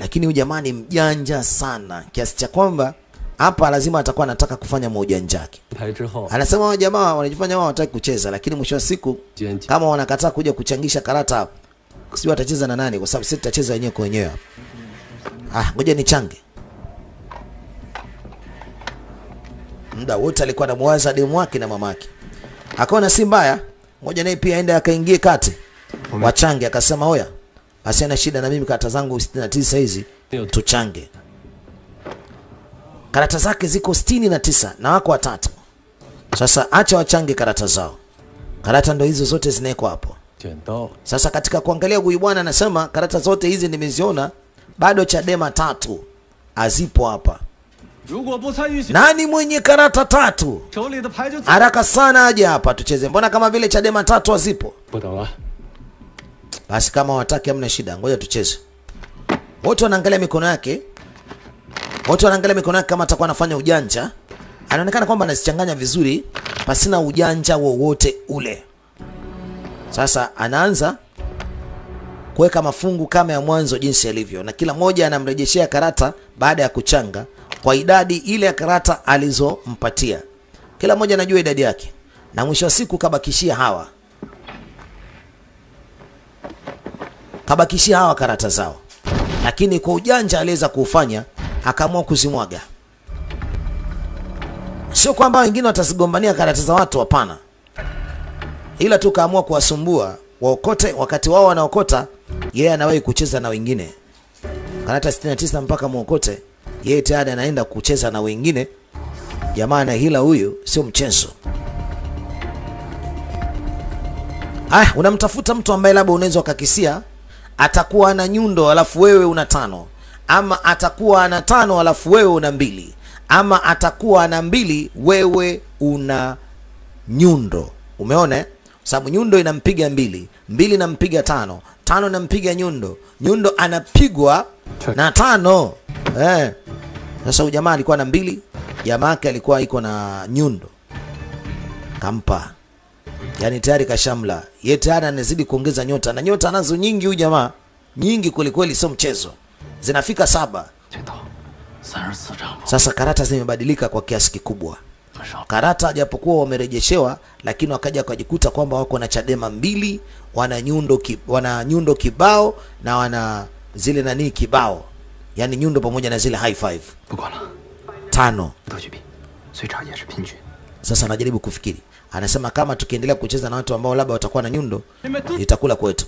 lakini huyu jamaa ni mjanja sana kiasi cha kwamba hapa lazima atakuwa anataka kufanya maujanja yake. Anasema wao jamaa wanajifanya wao hawataki kucheza, lakini mwisho wa siku kama wanakataa kuja kuchangisha karata hapa, sio atacheza na nani? Kwa sababu sisi tutacheza wenyewe kwa wenyewe. Ah, ngoja nichange. Muda wote alikuwa anamuwaza demu wake na mamake, akaona si mbaya, ngoja naye pia aende akaingie kati wachange. Akasema oya, basi ana shida na mimi, karata zangu 69 hizi tuchange karata zake ziko sitini na tisa na wako watatu. Sasa acha wachange karata zao, karata ndo hizo zote zinawekwa hapo. Sasa katika kuangalia, huyu bwana anasema karata zote hizi nimeziona, bado Chadema tatu azipo hapa. Nani mwenye karata tatu? Haraka sana aje hapa tucheze. Mbona kama vile Chadema tatu hazipo? Basi kama wataki, hamna shida, ngoja tucheze. Wote wanaangalia mikono yake wote wanaangalia mikono yake kama atakuwa anafanya ujanja. Anaonekana kwamba anazichanganya vizuri, pasina ujanja wowote ule. Sasa anaanza kuweka mafungu kama ya mwanzo jinsi yalivyo, na kila mmoja anamrejeshea karata baada ya kuchanga kwa idadi ile ya karata alizompatia. Kila mmoja anajua idadi yake, na mwisho wa siku kabakishia hawa kabakishia hawa karata zao, lakini kwa ujanja aliweza kuufanya, akaamua kuzimwaga. Sio kwamba wengine watazigombania karata za watu, hapana, ila tu kaamua kuwasumbua waokote. Wakati wao wanaokota, yeye anawahi kucheza na wengine. Karata 69 mpaka mwokote, yeye tayari anaenda kucheza na wengine. Jamaa na hila huyu, sio mchezo. Ah, unamtafuta mtu ambaye labda unaweza ukakisia atakuwa na nyundo alafu wewe una tano, ama atakuwa ana tano alafu wewe una mbili, ama atakuwa ana mbili wewe una nyundo. Umeona eh? Sababu nyundo inampiga mbili, mbili inampiga tano, tano inampiga nyundo, nyundo anapigwa na tano. Eh. Sasa huyu jamaa alikuwa na mbili, jamaa yake alikuwa iko na nyundo, kampa. Yaani tayari kashamla. Ye tayari anazidi kuongeza nyota. Na nyota anazo nyingi huyu jamaa. Nyingi kwelikweli sio mchezo zinafika saba. Sasa karata zimebadilika kwa kiasi kikubwa. Karata japokuwa wamerejeshewa, lakini wakaja wakajikuta kwamba wako na Chadema mbili, wana nyundo, ki, wana nyundo kibao na wana zile nani kibao, yani nyundo pamoja na zile high five tano. Sasa najaribu kufikiri, anasema kama tukiendelea kucheza na watu ambao labda watakuwa na nyundo itakula kwetu.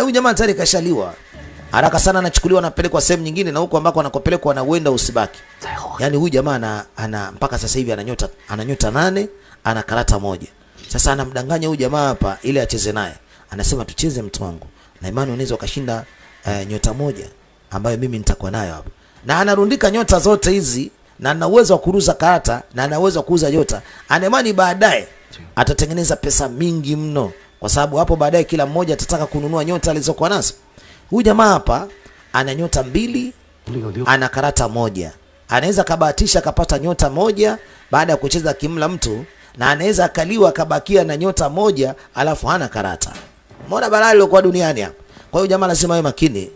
Huyu jamaa tayari kashaliwa haraka sana, anachukuliwa anapelekwa sehemu nyingine, na huko ambako anakopelekwa na uenda usibaki.，Yaani huyu jamaa ana, ana mpaka sasa hivi ana nyota ana nyota nane, ana karata moja. Sasa anamdanganya huyu jamaa hapa ili acheze naye. Anasema tucheze mtu wangu. Na imani unaweza ukashinda uh, nyota moja ambayo mimi nitakuwa nayo hapa. Na anarundika nyota zote hizi na ana uwezo wa kuruza karata na ana uwezo wa kuuza nyota. Anaimani baadaye atatengeneza pesa mingi mno kwa sababu hapo baadaye kila mmoja atataka kununua nyota alizokuwa nazo. Huyu jamaa hapa ana nyota mbili, ana karata moja, anaweza kabahatisha akapata nyota moja baada ya kucheza kimla mtu, na anaweza akaliwa akabakia na nyota moja alafu hana karata. Mbona balaa lilokuwa duniani hapa! Kwa hiyo jamaa lazima awe makini.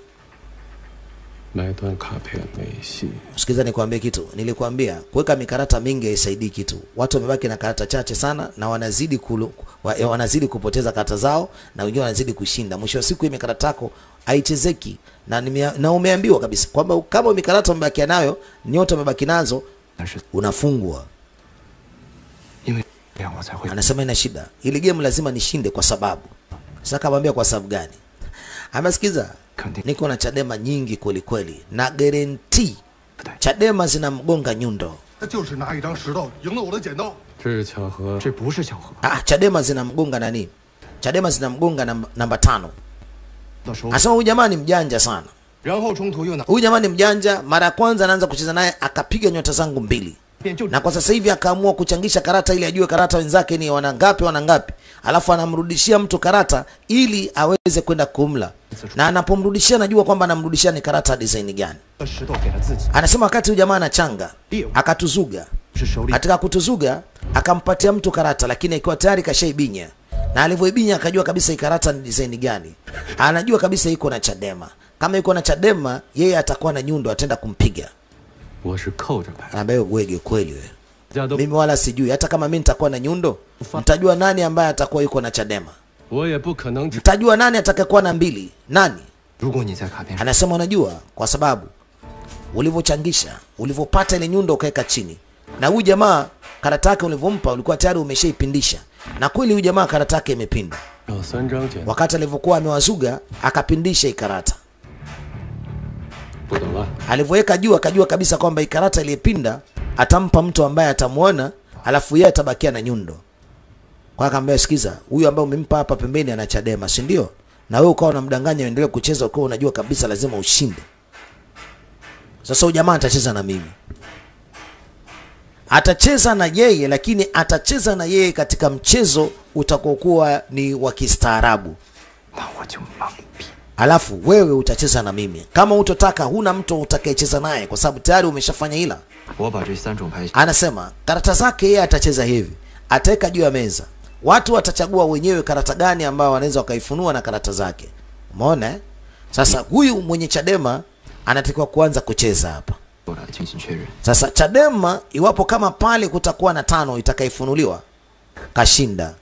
Sikiza nikwambie kitu, nilikwambia kuweka mikarata mingi haisaidii kitu. Watu wamebaki na karata chache sana na wanazidi kulu, wanazidi kupoteza karata zao na wengine wanazidi kushinda. Mwisho wa siku hii mikarata yako haichezeki na, na umeambiwa kabisa kwamba kama mikarata umebakia nayo nyota umebaki nazo unafungwa. Anasema ina shida, ili game lazima nishinde kwa sababu. Sasa kamwambia kwa sababu gani? Amesikiza, niko na Chadema nyingi kweli kweli, na guarantee Chadema zinamgonga nyundo. Ah, Chadema zinamgonga nani? Chadema zinamgonga namba tano Anasema huyu jamaa ni mjanja sana, huyu jamaa ni mjanja. Mara ya kwanza anaanza kucheza naye akapiga nyota zangu mbili, na kwa sasa hivi akaamua kuchangisha karata ili ajue karata wenzake ni wanangapi, wanangapi, alafu anamrudishia mtu karata ili aweze kwenda kumla, na anapomrudishia anajua kwamba anamrudishia ni karata design gani. Anasema wakati huyu jamaa anachanga akatuzuga, katika kutuzuga akampatia mtu karata, lakini ikiwa tayari kashaibinya na alivyoibinya akajua kabisa ikarata ni design gani, anajua kabisa iko na Chadema. Kama iko na Chadema, yeye atakuwa na nyundo, ataenda kumpiga. Anaambia gwege, kweli wewe, mimi wala sijui. Hata kama mimi nitakuwa na nyundo, mtajua nani ambaye atakuwa yuko na Chadema, mtajua nani atakayekuwa na mbili, nani anasema. Unajua, kwa sababu ulivyochangisha, ulivyopata ile nyundo ukaweka chini, na huyu jamaa karata yake ulivyompa ulikuwa tayari umeshaipindisha na kweli huyu jamaa karata yake imepinda. Wakati alivyokuwa amewazuga akapindisha ikarata, alivyoweka juu akajua kabisa kwamba ikarata iliyepinda atampa mtu ambaye atamwona, alafu yeye atabakia na nyundo. Kwa akamwambia, sikiza, huyu ambaye umempa hapa pembeni ana Chadema, si ndio? Na wewe ukawa unamdanganya uendelee kucheza ukiwa unajua kabisa lazima ushinde. Sasa huyu jamaa atacheza na mimi atacheza na yeye, lakini atacheza na yeye katika mchezo utakokuwa ni wa kistaarabu alafu wewe utacheza na mimi. Kama utotaka, huna mtu utakayecheza naye kwa sababu tayari umeshafanya hila. Anasema karata zake yeye atacheza hivi, ataweka juu ya meza, watu watachagua wenyewe karata gani ambayo wanaweza wakaifunua na karata zake. Umeona? Eh? Sasa huyu mwenye Chadema anatakiwa kuanza kucheza hapa. Sasa Chadema iwapo kama pale kutakuwa na tano itakaifunuliwa kashinda,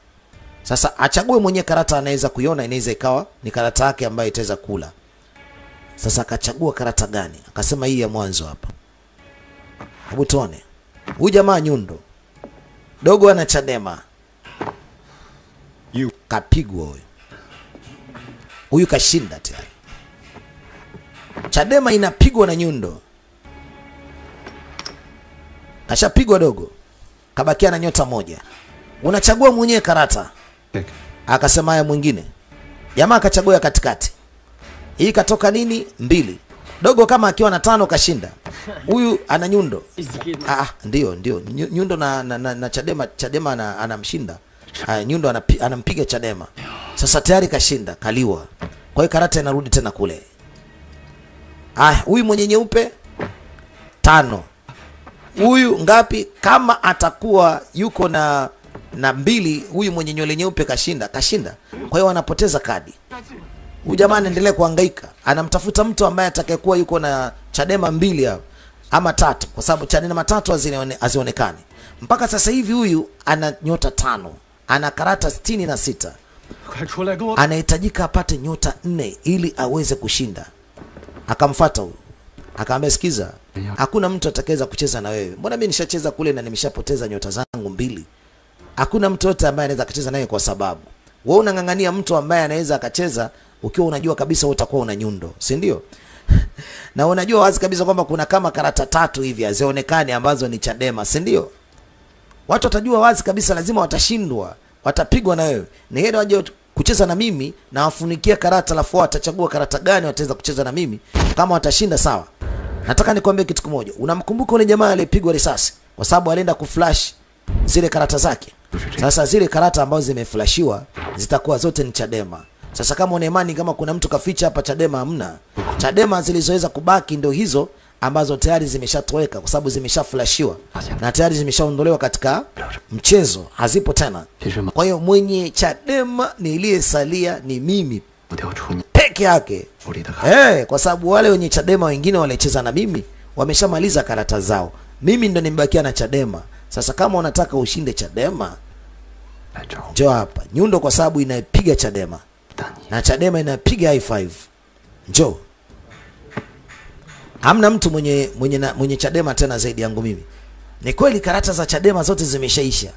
sasa achague mwenye karata anaweza kuiona, inaweza ikawa ni karata yake ambayo itaweza kula. Sasa akachagua karata gani? Akasema hii ya mwanzo hapa. Hebu tuone, huyu jamaa Nyundo dogo ana Chadema kapigwa huyu, huyu kashinda tayari. Chadema inapigwa na Nyundo. Kashapigwa dogo. Kabakia na nyota moja. Unachagua mwenyewe karata. Akasema haya mwingine. Jamaa akachagua ya katikati. Hii katoka nini? Mbili. Dogo kama akiwa na tano kashinda. Huyu ana nyundo. Ah, ndio ndio. Nyundo na, na, na, na Chadema Chadema na, anamshinda. ah, Nyundo anapi, anampiga Chadema. Sasa tayari kashinda, kaliwa. Kwa hiyo karata inarudi tena kule. Ah, huyu mwenye nyeupe tano huyu ngapi? Kama atakuwa yuko na na mbili, huyu mwenye nywele nyeupe kashinda, kashinda. Kwa hiyo anapoteza kadi. Huyu jamaa anaendelea kuhangaika, anamtafuta mtu ambaye atakayekuwa yuko na Chadema mbili hapo ama tatu, kwa sababu Chadema tatu hazionekani mpaka sasa hivi. Huyu ana nyota tano, ana karata sitini na sita anahitajika apate nyota nne ili aweze kushinda. Akamfata huyu akaambia, sikiza, hakuna mtu atakayeweza kucheza na wewe. Mbona mimi nishacheza kule na nimeshapoteza nyota zangu mbili. Hakuna mtu yote ambaye anaweza akacheza naye kwa sababu wewe unang'ang'ania mtu ambaye anaweza akacheza ukiwa unajua kabisa wewe utakuwa una nyundo, si ndio? na unajua wazi kabisa kwamba kuna kama karata tatu hivi hazionekani ambazo ni Chadema, si ndio? Watu watajua wazi kabisa, lazima watashindwa, watapigwa na wewe. Ni heri waje kucheza na mimi na wafunikia karata, alafu watachagua karata gani wataweza kucheza na mimi. Kama watashinda sawa. Nataka nikwambie kitu kimoja. Unamkumbuka yule jamaa aliyepigwa risasi kwa sababu alienda kuflash zile karata zake. Sasa zile karata ambazo zimeflashiwa zitakuwa zote ni Chadema. Sasa kama una imani kama kuna mtu kaficha hapa Chadema, hamna. Chadema zilizoweza kubaki ndio hizo ambazo tayari zimeshatoweka kwa sababu zimeshaflashiwa na tayari zimeshaondolewa katika mchezo, hazipo tena. Kwa hiyo mwenye Chadema niliyesalia ni mimi peke yake eh, kwa sababu wale wenye Chadema wengine walicheza na mimi wameshamaliza karata zao, mimi ndo nimebakia na Chadema. Sasa kama unataka ushinde Chadema njoo hapa Nyundo, kwa sababu inapiga Chadema na Chadema inapiga high five. Njoo, hamna mtu mwenye, mwenye, na, mwenye Chadema tena zaidi yangu mimi. Ni kweli karata za Chadema zote zimeshaisha.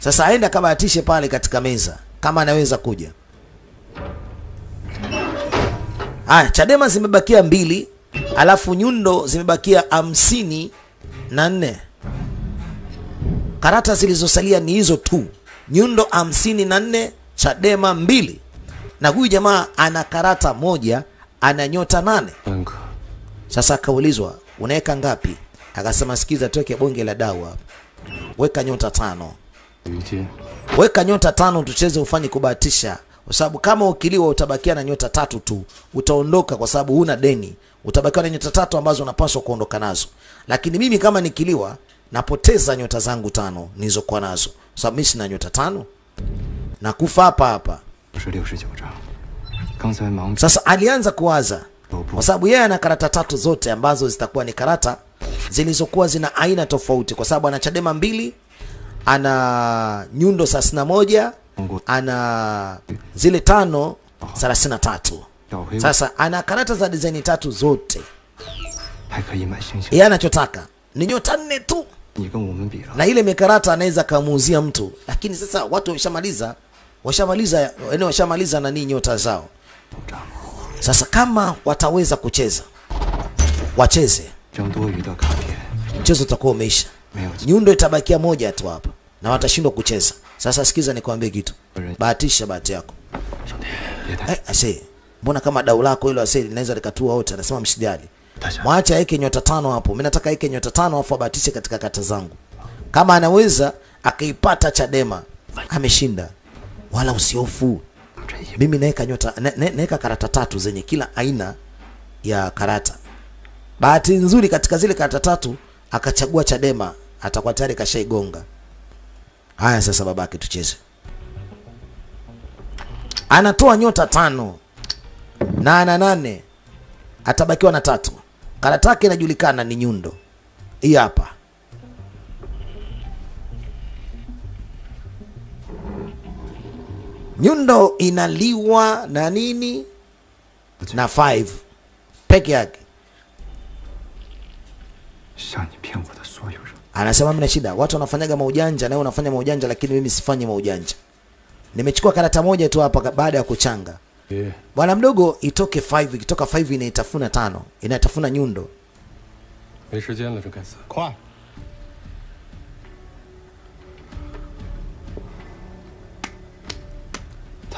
Sasa aenda kabahatishe pale katika meza kama anaweza kuja. Haya, Chadema zimebakia mbili, alafu Nyundo zimebakia hamsini na nne. Karata zilizosalia ni hizo tu, Nyundo hamsini na nne, Chadema mbili, na huyu jamaa ana karata moja, ana nyota nane. Sasa akaulizwa unaweka ngapi? Akasema sikiza, tuweke bonge la dawa, weka nyota tano, weka nyota tano, tucheze ufanye kubahatisha kwa sababu kama ukiliwa utabakia na nyota tatu tu, utaondoka kwa sababu huna deni, utabakiwa na nyota tatu ambazo unapaswa kuondoka nazo. Lakini mimi kama nikiliwa, napoteza nyota zangu tano nilizokuwa nazo, kwa sababu mimi sina nyota tano, nakufa hapa hapa. Sasa alianza kuwaza, kwa sababu yeye ana karata tatu zote ambazo zitakuwa ni karata zilizokuwa zina aina tofauti, kwa sababu ana Chadema mbili, ana Nyundo 31 ana zile tano thelathini na tatu. Sasa ana karata za dizaini tatu zote. Yeye anachotaka ni nyota nne tu, na ile mikarata anaweza akamuuzia mtu, lakini sasa watu washamaliza, washamaliza, yaani washamaliza nani nyota zao. Sasa kama wataweza kucheza wacheze, mchezo utakuwa umeisha, nyundo itabakia moja tu hapa, na watashindwa kucheza. Sasa sikiza nikwambie kitu, bahatisha bahati yako eh, ase mbona kama dau lako hilo ase linaweza likatua wote. Anasema mshijali, mwacha aweke nyota tano hapo. Mimi nataka aweke nyota tano afu abahatishe katika kata zangu, kama anaweza akaipata Chadema ameshinda, wala usiofu. Mimi naweka nyota naweka karata tatu zenye kila aina ya karata. Bahati nzuri katika zile karata tatu akachagua Chadema, atakuwa tayari kashaigonga. Haya, sasa babake, tucheze. Anatoa nyota tano na ana nane, atabakiwa na tatu. Karata yake inajulikana ni Nyundo, hii hapa. Nyundo inaliwa na nini? Na 5 peke yake. Anasema mimi na shida. Watu wanafanyaga maujanja na unafanya maujanja lakini mimi sifanyi maujanja. Nimechukua karata moja tu hapa baada ya kuchanga. Yeah. Bwana mdogo itoke 5 ikitoka 5 inaitafuna tano, inaitafuna nyundo.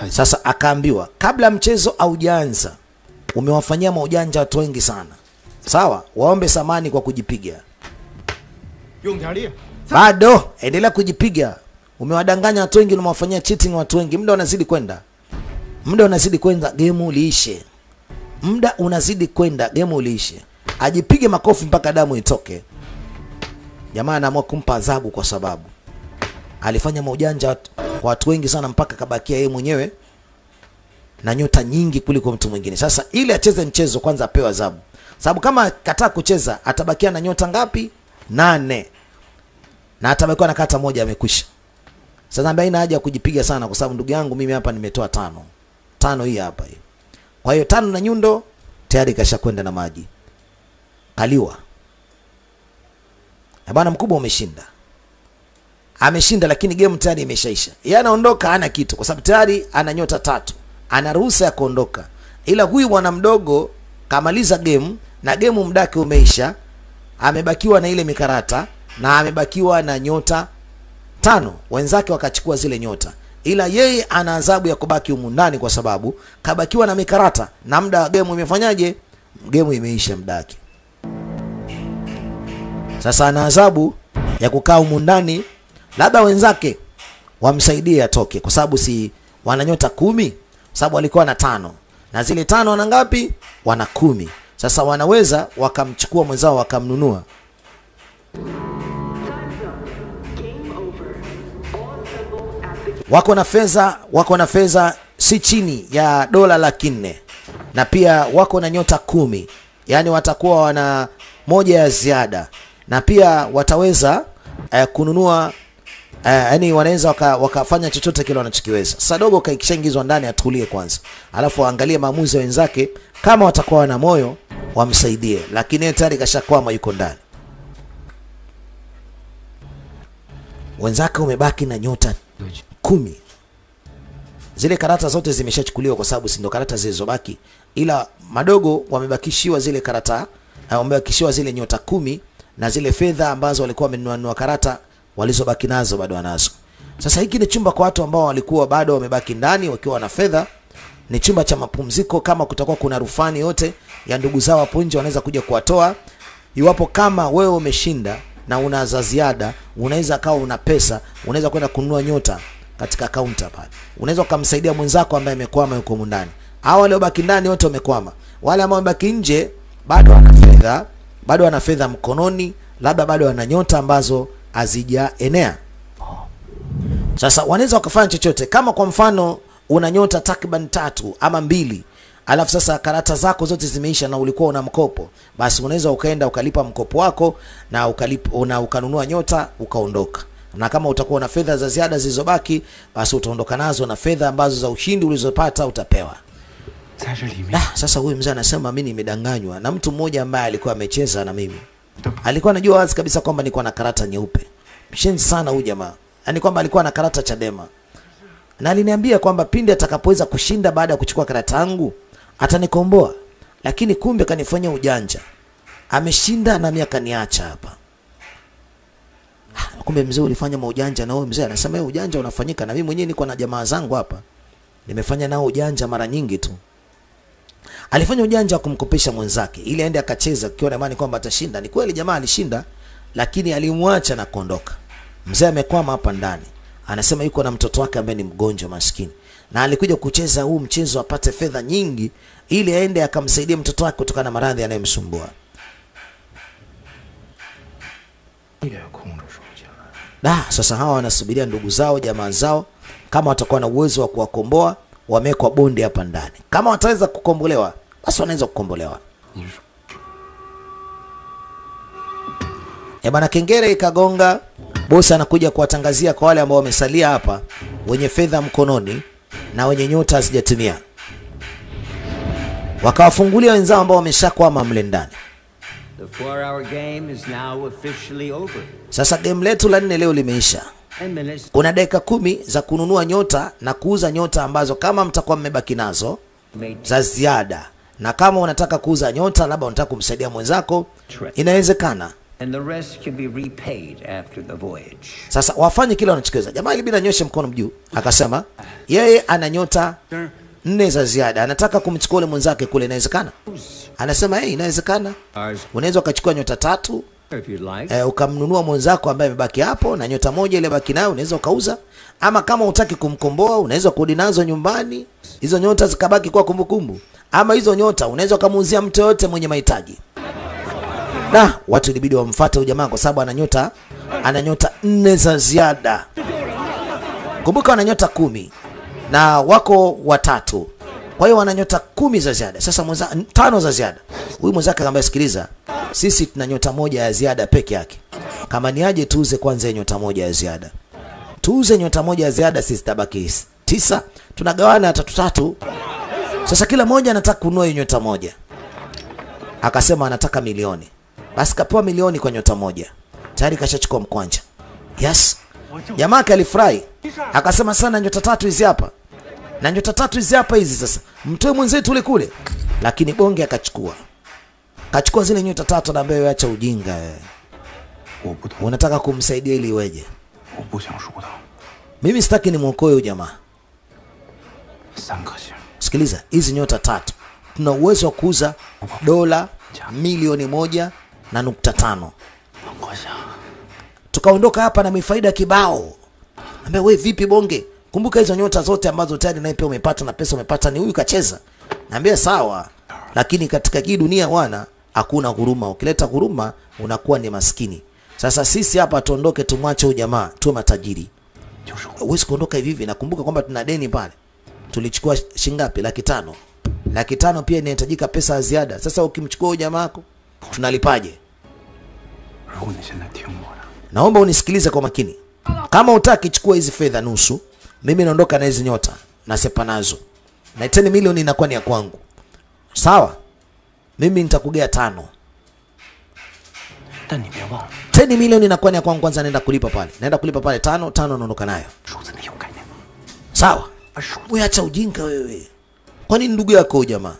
Sasa akaambiwa kabla mchezo haujaanza umewafanyia maujanja watu wengi sana. Sawa, waombe samani kwa kujipiga bado endelea kujipiga. Umewadanganya watu wengi, unawafanyia cheating watu wengi. Muda unazidi kwenda, muda unazidi kwenda, game uliishe. Muda unazidi kwenda, game uliishe. Ajipige makofi mpaka damu itoke. Jamaa anaamua kumpa adhabu kwa sababu alifanya maujanja kwa watu wengi sana, mpaka kabakia yeye mwenyewe na nyota nyingi kuliko mtu mwingine. Sasa ili acheze mchezo kwanza apewe adhabu, sababu kama kataa kucheza atabakia na nyota ngapi? Nane na atabakiwa na kata moja amekwisha. Sasa ambaye haja ya kujipiga sana, kwa sababu ndugu yangu mimi hapa nimetoa tano tano, hii hapa hii. Kwa hiyo tano na nyundo tayari kashakwenda na maji. Kaliwa bwana mkubwa, umeshinda ameshinda, lakini game tayari imeshaisha. Yeye anaondoka hana kitu, kwa sababu tayari ana nyota tatu, ana ruhusa ya kuondoka, ila huyu bwana mdogo kamaliza game na game mdake umeisha, amebakiwa na ile mikarata na amebakiwa na nyota tano. Wenzake wakachukua zile nyota, ila yeye ana adhabu ya kubaki humu ndani kwa sababu kabakiwa na mikarata na muda gemu imefanyaje? Gemu imeisha muda wake. Sasa ana adhabu ya kukaa humu ndani, labda wenzake wamsaidie atoke, kwa sababu si wana nyota kumi, kwa sababu alikuwa na tano na zile tano wana ngapi? Wana kumi. Sasa wanaweza wakamchukua mwenzao wakamnunua. Wako na fedha, wako na fedha si chini ya dola laki nne na pia wako na nyota kumi, yaani watakuwa wana moja ya ziada na pia wataweza eh, kununua eh, yani wanaweza waka, wakafanya chochote kile wanachokiweza. Sasa dogo kaikishaingizwa ndani, atulie kwanza, alafu waangalie maamuzi ya wenzake, kama watakuwa na moyo wamsaidie, lakini yeye tayari kashakwama, yuko ndani. Wenzake umebaki na nyota kumi. Zile karata zote zimeshachukuliwa kwa sababu si ndo karata zilizobaki, ila madogo wamebakishiwa zile karata, wamebakishiwa zile nyota kumi na zile fedha ambazo walikuwa wamenunua karata walizobaki nazo bado wanazo. Sasa hiki ni chumba kwa watu ambao walikuwa bado wamebaki ndani wakiwa na fedha. Ni chumba cha mapumziko. Kama kutakuwa kuna rufani yote ya ndugu zao hapo nje, wanaweza kuja kuwatoa. Iwapo kama wewe umeshinda na una za ziada, unaweza kawa una pesa, unaweza kwenda kununua nyota katika kaunta pale, unaweza ukamsaidia mwenzako ambaye amekwama yuko ndani. Hao waliobaki ndani wote wamekwama, wale ambao wamebaki nje bado wana fedha, bado wana fedha mkononi, labda bado wana nyota ambazo hazijaenea. Sasa wanaweza wakafanya chochote, kama kwa mfano una nyota takriban tatu ama mbili, alafu sasa karata zako zote zimeisha na ulikuwa una mkopo, basi unaweza ukaenda ukalipa mkopo wako na, ukalipa, una ukanunua nyota ukaondoka na kama utakuwa na fedha za ziada zilizobaki basi utaondoka nazo na fedha ambazo za ushindi ulizopata utapewa. Na, ah, sasa huyu mzee anasema mimi nimedanganywa na mtu mmoja ambaye alikuwa amecheza na mimi. Alikuwa anajua wazi kabisa kwamba nilikuwa na karata nyeupe. Mshenzi sana huyu jamaa. Yaani kwamba alikuwa na karata Chadema. Na aliniambia kwamba pindi atakapoweza kushinda baada ya kuchukua karata yangu atanikomboa. Lakini kumbe kanifanya ujanja. Ameshinda na mimi akaniacha hapa. Ah, Kumbe mzee ulifanya maujanja na wewe mzee anasema wewe ujanja unafanyika na mimi mwenyewe niko na jamaa zangu hapa. Nimefanya nao ujanja mara nyingi tu alifanya ujanja wa kumkopesha mwenzake ili aende akacheza akiwa na imani kwamba atashinda. Ni kweli jamaa alishinda, lakini alimwacha na kuondoka. Mzee amekwama hapa ndani, anasema yuko na mtoto wake ambaye ni mgonjwa maskini, na alikuja kucheza huu mchezo apate fedha nyingi, ili aende akamsaidia mtoto wake kutokana na maradhi yanayomsumbua. Da, sasa hawa wanasubiria ndugu zao, jamaa zao, kama watakuwa na uwezo wa kuwakomboa. Wamewekwa bondi hapa ndani, kama wataweza kukombolewa, basi wanaweza kukombolewa. ebana eh, kengere ikagonga. Bosi anakuja kuwatangazia kwa wale ambao wamesalia hapa, wenye fedha mkononi na wenye nyota hazijatimia, wakawafungulia wenzao ambao wameshakwama mle ndani. The four hour game is now officially over. Sasa game letu la nne leo limeisha. Kuna dakika kumi za kununua nyota na kuuza nyota ambazo kama mtakuwa mmebaki nazo za ziada, na kama unataka kuuza nyota, labda unataka kumsaidia mwenzako, inawezekana. And the rest can be repaid after the voyage. Sasa wafanye kile wanachokiweza. Jamaa ilibidi anyoshe mkono juu, akasema yeye ana nyota nne za ziada, anataka kumchukua ule mwenzake kule. Inawezekana? Anasema hey, inawezekana. Unaweza ukachukua nyota tatu like. eh, ukamnunua mwenzako ambaye amebaki hapo, na nyota moja ile baki nayo unaweza ukauza, ama kama utaki kumkomboa unaweza kurudi nazo nyumbani, hizo nyota zikabaki kwa kumbukumbu, ama hizo nyota unaweza ukamuuzia mtu yoyote mwenye mahitaji. Na watu ilibidi wamfuate huyu jamaa kwa sababu ana nyota ana nyota nne za ziada. Kumbuka wana nyota kumi na wako watatu, kwa hiyo wana nyota kumi za ziada. Sasa mwenza, tano za ziada. Huyu mwenzake akamwambia, sikiliza, sisi tuna nyota moja ya ziada peke yake, kama ni aje tuuze kwanza nyota moja ya ziada. tuuze nyota moja ya ziada, sisi tabaki tisa, tunagawana tatu tatu. Sasa kila mmoja anataka kununua nyota moja, akasema anataka milioni, basi kapewa milioni kwa nyota moja, tayari kashachukua mkwanja. Yes, jamaa kalifurahi, akasema sana, nyota tatu hizi hapa na nyota tatu hizi hapa hizi, sasa mtoe mwenzetu ule kule. Lakini bonge akachukua, kachukua zile nyota tatu, na ambaye acha ujinga eh. unataka kumsaidia ili iweje? Mimi sitaki ni mwokoe huyu jamaa. Sikiliza, hizi nyota tatu tuna uwezo wa kuuza dola milioni moja na nukta tano. Tukaondoka hapa na mifaida kibao. Ambe we vipi bonge? Kumbuka hizo nyota zote ambazo tayari naye pia umepata na pesa umepata ni huyu kacheza. Naambia sawa. Lakini katika hii dunia wana hakuna huruma. Ukileta huruma unakuwa ni maskini. Sasa sisi hapa tuondoke, tumwache huyu jamaa tuwe matajiri. Huwezi kuondoka hivi hivi. Nakumbuka kwamba tuna deni pale. Tulichukua shingapi? Laki tano. Laki tano pia inahitajika pesa ya ziada. Sasa ukimchukua huyu jamaa wako tunalipaje? Naomba unisikilize kwa makini. Kama utaki, chukua hizi fedha nusu, mimi naondoka na hizi nyota na sepa nazo, na 10 milioni inakuwa ni ya kwangu, sawa? Mimi nitakugea tano, 10 milioni inakuwa ni ya kwangu. Kwanza naenda kulipa pale, naenda kulipa pale tano tano, naondoka nayo, sawa? Wewe acha ujinga wewe, Kwa nini ndugu yako jamaa?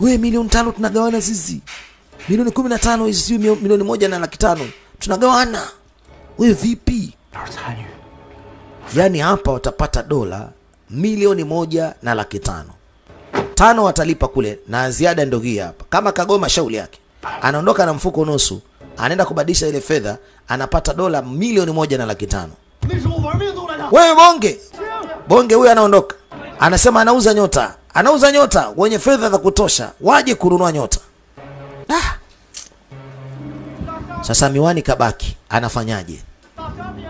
Wewe milioni tano tunagawana sisi milioni kumi na tano hizi si milioni moja na laki tano tunagawana, We vipi? Yani hapa watapata dola milioni moja na laki tano tano watalipa kule na ziada ndio hii hapa. Kama Kagoma shauli yake anaondoka na mfuko nusu, anaenda kubadilisha ile fedha, anapata dola milioni moja na laki tano. Wewe bonge bonge, huyu anaondoka anasema anauza nyota, anauza nyota. Wenye fedha za kutosha waje kununua nyota ah. Sasa miwani kabaki anafanyaje?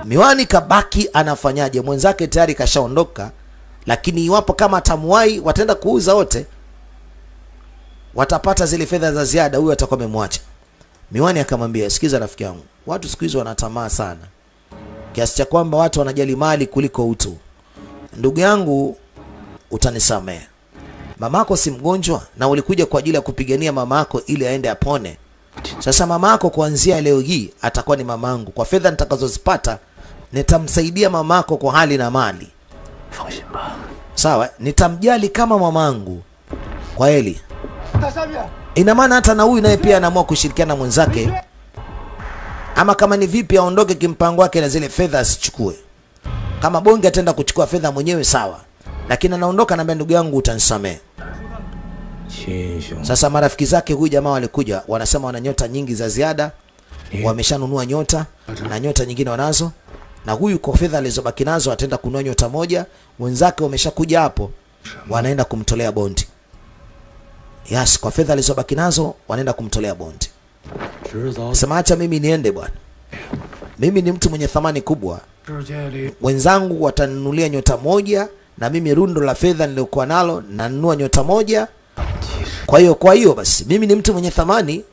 Miwani kabaki anafanyaje? Mwenzake tayari kashaondoka, lakini iwapo kama atamuwai, wataenda kuuza wote, watapata zile fedha za ziada, huyu atakuwa amemwacha. Miwani akamwambia, sikiza rafiki yangu, watu siku hizi wanatamaa sana kiasi cha kwamba watu wanajali mali kuliko utu. Ndugu yangu, utanisamehe, mamako si mgonjwa na ulikuja kwa ajili ya kupigania mamako ili aende apone. Sasa mamako kuanzia leo hii atakuwa ni mamangu. Kwa fedha nitakazozipata nitamsaidia mamako kwa hali na mali, sawa? Nitamjali kama mamangu kwa heli. Ina maana hata na huyu naye pia anaamua kushirikiana na mwenzake, ama kama ni vipi, aondoke kimpango wake na zile fedha asichukue. Kama bonge ataenda kuchukua fedha mwenyewe, sawa, lakini anaondoka, na ndugu yangu, utanisamehe. Sasa marafiki zake huyu jamaa walikuja, wanasema wana nyota nyingi za ziada, wameshanunua nyota na nyota nyingine wanazo, na huyu kwa fedha alizobaki nazo ataenda kununua nyota moja. Wenzake wameshakuja hapo, wanaenda kumtolea bondi. Yes, kwa fedha alizobaki nazo wanaenda kumtolea bondi. Sema acha mimi niende bwana, mimi ni mtu mwenye thamani kubwa, wenzangu watanunulia nyota moja, na mimi rundo la fedha niliokuwa nalo nanunua nyota moja kwa hiyo kwa hiyo basi mimi ni mtu mwenye thamani,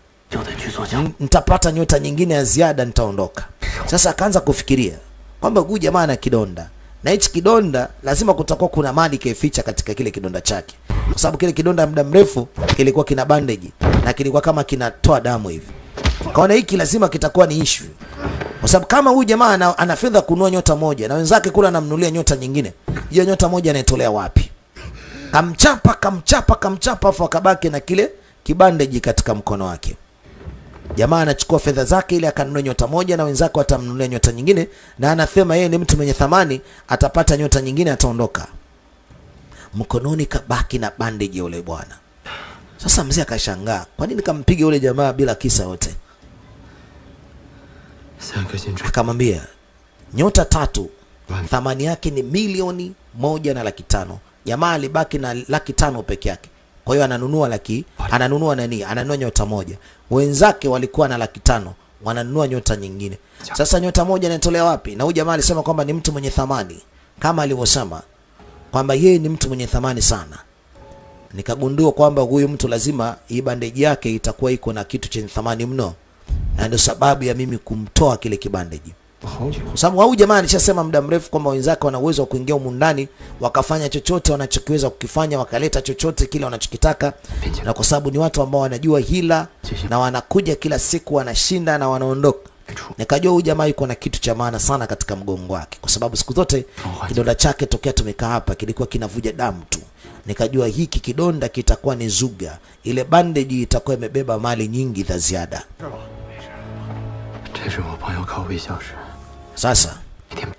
nitapata nyota nyingine ya ziada, nitaondoka. Sasa akaanza kufikiria kwamba huyu jamaa ana kidonda na hichi kidonda lazima kutakuwa kuna mali kificha katika kile kidonda chake, kwa sababu kile kidonda muda mrefu kilikuwa kina bandage na kilikuwa kama kinatoa damu hivi. Kaona hiki lazima kitakuwa ni issue, kwa sababu kama huyu jamaa ana, ana fedha kununua nyota moja na wenzake kule anamnunulia nyota nyingine, hiyo nyota moja anaitolea wapi? Kamchapa, kamchapa, kamchapa, afu akabaki na kile kibandeji katika mkono wake. Jamaa anachukua fedha zake ili akanunue nyota moja na wenzake watamnunulia nyota nyingine, na anasema yeye ni mtu mwenye thamani, atapata nyota nyingine, ataondoka. Mkononi kabaki na bandeji yule bwana. Sasa mzee akashangaa, kwa nini kampiga yule jamaa bila kisa yote? Akamwambia nyota tatu thamani yake ni milioni moja na laki tano Jamaa alibaki na laki tano peke yake, kwa hiyo ananunua laki, ananunua nani? Ananunua nyota moja. Wenzake walikuwa na laki tano, wananunua nyota nyingine. Sasa nyota moja inatolea wapi? Na huyu jamaa alisema kwamba ni mtu mwenye thamani, kama alivyosema kwamba yeye ni mtu mwenye thamani sana. Nikagundua kwamba huyu mtu lazima hii bandeji yake itakuwa iko na kitu chenye thamani mno, na ndio sababu ya mimi kumtoa kile kibandeji. 好几回 Kwa sababu huyu jamaa alishasema muda mrefu kwamba wenzake wana uwezo wa kuingia humu ndani wakafanya chochote wanachokiweza kukifanya, wakaleta chochote kile wanachokitaka, na kwa sababu ni watu ambao wanajua hila na wanakuja kila siku, wanashinda na wanaondoka. Nikajua huyu jamaa yuko na kitu cha maana sana katika mgongo wake, kwa sababu siku zote kidonda chake tokea tumekaa hapa kilikuwa kinavuja damu tu. Nikajua hiki kidonda kitakuwa ni zuga, ile bandage itakuwa imebeba mali nyingi za ziada. 这是我朋友靠微笑时 sasa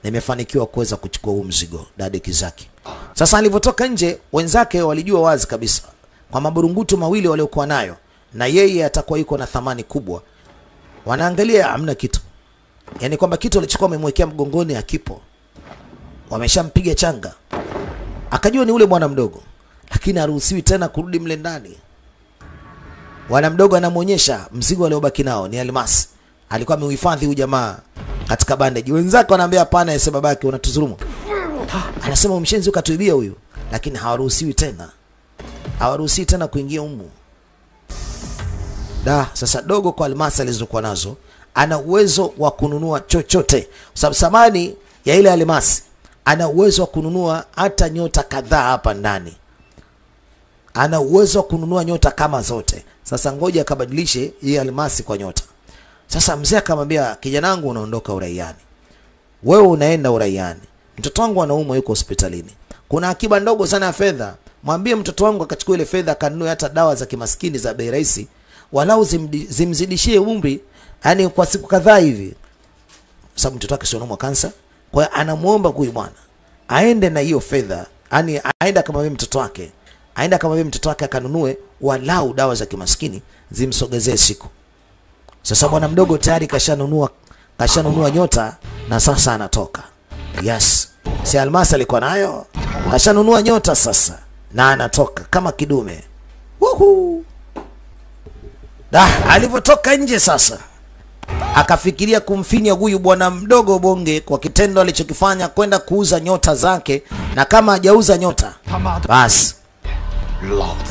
nimefanikiwa kuweza kuchukua huu mzigo dada Kizaki. Sasa alivyotoka nje, wenzake walijua wazi kabisa kwa maburungutu mawili waliokuwa nayo, na yeye atakuwa yuko na thamani kubwa. Wanaangalia hamna kitu, yaani kwamba kitu alichokuwa amemwekea mgongoni hakipo, wameshampiga changa. Akajua ni ule bwana mdogo, lakini haruhusiwi tena kurudi mle ndani. Bwana mdogo anamwonyesha mzigo aliobaki nao ni almasi. Alikuwa ameuhifadhi huyu jamaa katika bandage. Wenzake wanaambia hapana, ese babake unatudhulumu. Anasema umshenzi ukatuibia huyu, lakini hawaruhusiwi tena, hawaruhusiwi tena kuingia humu. Da, sasa dogo kwa almasi alizokuwa nazo ana uwezo wa kununua chochote, kwa sababu samani ya ile almasi ana uwezo wa kununua hata nyota kadhaa hapa ndani ana uwezo wa kununua nyota kama zote. Sasa ngoja akabadilishe hii almasi kwa nyota. Sasa mzee akamwambia, kijana wangu, unaondoka uraiani, wewe unaenda uraiani, mtoto wangu anaumwa, yuko hospitalini, kuna akiba ndogo sana ya fedha. Mwambie mtoto wangu akachukua ile fedha akanunue hata dawa za kimaskini za bei rahisi, walau zimzidishie umri, yani kwa siku kadhaa hivi, sababu mtoto wake sio kansa. Kwa hiyo anamuomba huyu bwana aende na hiyo fedha, yani aende akamwambie mtoto wake, aende akamwambie mtoto wake akanunue walau dawa za kimaskini zimsogezee siku. Sasa bwana mdogo tayari kashanunua kashanunua nyota na sasa anatoka. Yes, si almasi alikuwa nayo, kashanunua nyota sasa na anatoka kama kidume. Wuhu. Da, alipotoka nje sasa akafikiria kumfinya huyu bwana mdogo bonge kwa kitendo alichokifanya kwenda kuuza nyota zake, na kama hajauza nyota basi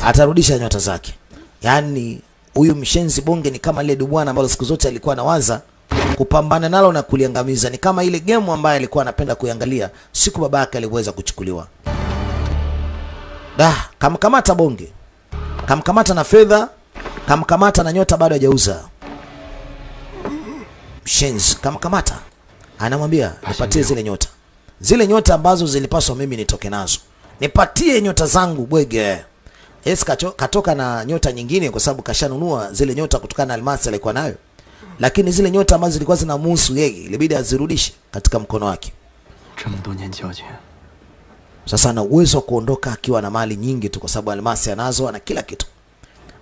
atarudisha nyota zake. Yaani huyu mshenzi bonge ni kama lile dubwana ambalo siku zote alikuwa anawaza kupambana nalo na kuliangamiza. Ni kama ile gemu ambayo alikuwa anapenda kuiangalia siku baba yake aliweza kuchukuliwa. Da, kamkamata bonge, kamkamata na fedha, kamkamata na nyota bado hajauza. Mshenzi kamkamata, anamwambia nipatie zile nyota, zile nyota ambazo zilipaswa mimi nitoke nazo, nipatie nyota zangu bwege. Yes, Yesu katoka na nyota nyingine kwa sababu kashanunua zile nyota kutokana na almasi alikuwa nayo, lakini zile nyota ambazo zilikuwa zina musu yeye ilibidi azirudishe katika mkono wake. Sasa ana uwezo wa kuondoka akiwa na mali nyingi tu, kwa sababu almasi anazo, ana kila kitu,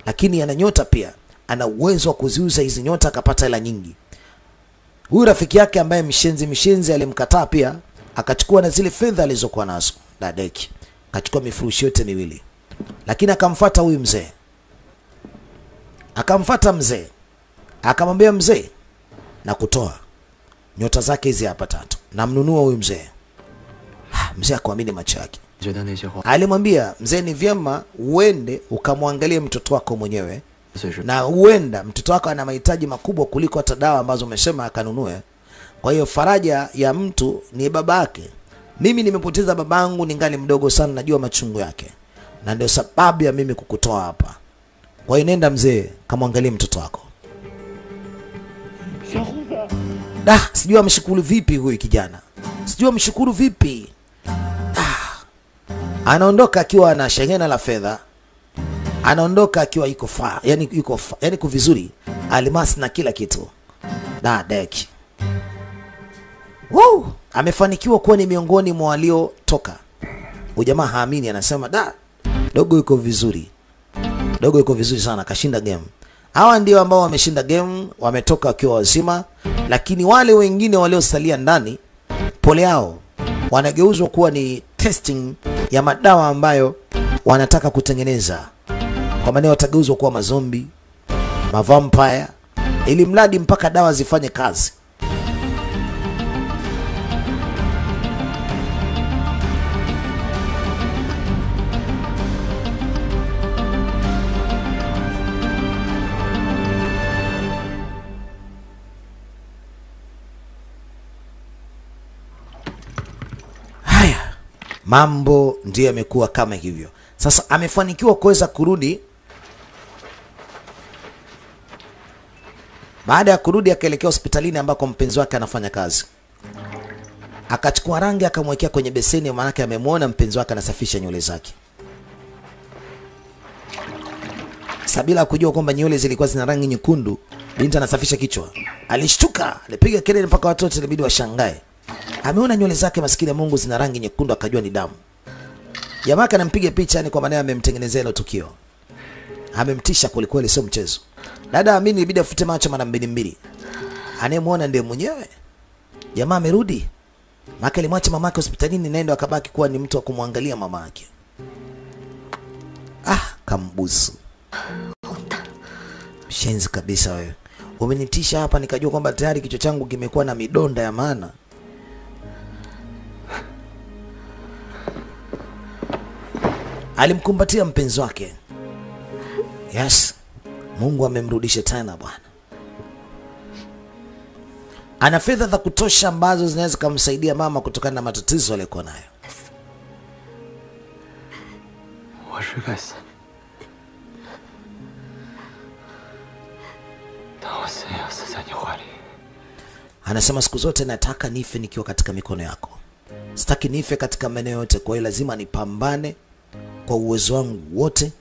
lakini ana nyota pia. Ana uwezo wa kuziuza hizi nyota akapata hela nyingi. Huyu rafiki yake ambaye mshenzi mshenzi alimkataa pia akachukua na zile fedha alizokuwa nazo. Dadeki akachukua mifurushi yote miwili lakini akamfata huyu mzee, akamfata mzee, akamwambia mzee, na kutoa nyota zake hizi hapa tatu, namnunua huyu mzee. Ah, mzee akuamini macho yake, alimwambia mzee, ni vyema uende ukamwangalie mtoto wako mwenyewe, na huenda mtoto wako ana mahitaji makubwa kuliko hata dawa ambazo umesema akanunue. Kwa hiyo faraja ya mtu ni baba yake. Mimi nimepoteza babangu ningali mdogo sana, najua machungu yake na ndio sababu ya mimi kukutoa hapa. Kwa hiyo nenda mzee, kamwangalie mtoto wako. Da, sijui amshukuru vipi huyu kijana, sijui amshukuru vipi. Ah, anaondoka akiwa na shehena la fedha anaondoka akiwa yuko fa, yani yuko fa, yani yuko vizuri, almasi na kila kitu. Da deki. Woo! Amefanikiwa kuwa ni miongoni mwa waliotoka. Ujamaa jamaa haamini, anasema da, dogo yuko vizuri, dogo yuko vizuri sana, kashinda game. Hawa ndio ambao wameshinda game, wametoka wakiwa wazima, lakini wale wengine waliosalia ndani, pole yao, wanageuzwa kuwa ni testing ya madawa ambayo wanataka kutengeneza kwa maana watageuzwa kuwa mazombi, mavampire, ili mradi mpaka dawa zifanye kazi. Mambo ndiyo yamekuwa kama hivyo. Sasa amefanikiwa kuweza kurudi. Baada ya kurudi, akaelekea hospitalini ambako mpenzi wake anafanya kazi. Akachukua rangi akamwekea kwenye beseni, maanake amemwona mpenzi wake anasafisha nywele zake. Sabila bila kujua kwamba nywele zilikuwa zina rangi nyekundu, binti anasafisha kichwa. Alishtuka, alipiga kelele mpaka watu wote ilibidi washangae. Ameona nywele zake maskini ya Mungu zina rangi nyekundu, akajua ni damu. Jamaa kanampiga picha, ni kwa maana amemtengenezea hilo tukio. Amemtisha kweli kweli, sio mchezo. Dada Amini ilibidi afute macho mara mbili mbili, anayemwona ndiye mwenyewe. Jamaa amerudi, maka alimwacha mamake hospitalini, naenda akabaki kuwa ni mtu wa kumwangalia mamake. Ah, kambusu Mshenzi kabisa wewe. Umenitisha hapa nikajua kwamba tayari kichwa changu kimekuwa na midonda ya maana. alimkumbatia mpenzi wake. Yes, Mungu amemrudisha tena bwana. Ana fedha za kutosha ambazo zinaweza kumsaidia mama kutokana na matatizo aliyokuwa nayo. Anasema siku zote nataka nife nikiwa katika mikono yako, sitaki nife katika maeneo yote, kwa hiyo lazima nipambane kwa uwezo wangu wote,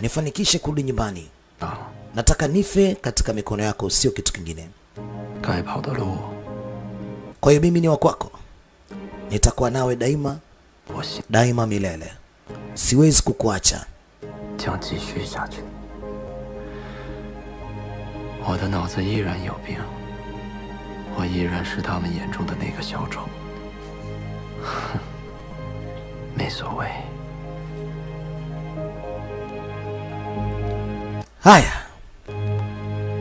nifanikishe kurudi nyumbani. Nataka nife katika mikono yako, sio kitu kingine. Kwa hiyo mimi ni wa kwako, nitakuwa nawe daima daima, milele. Siwezi kukuacha. Haya,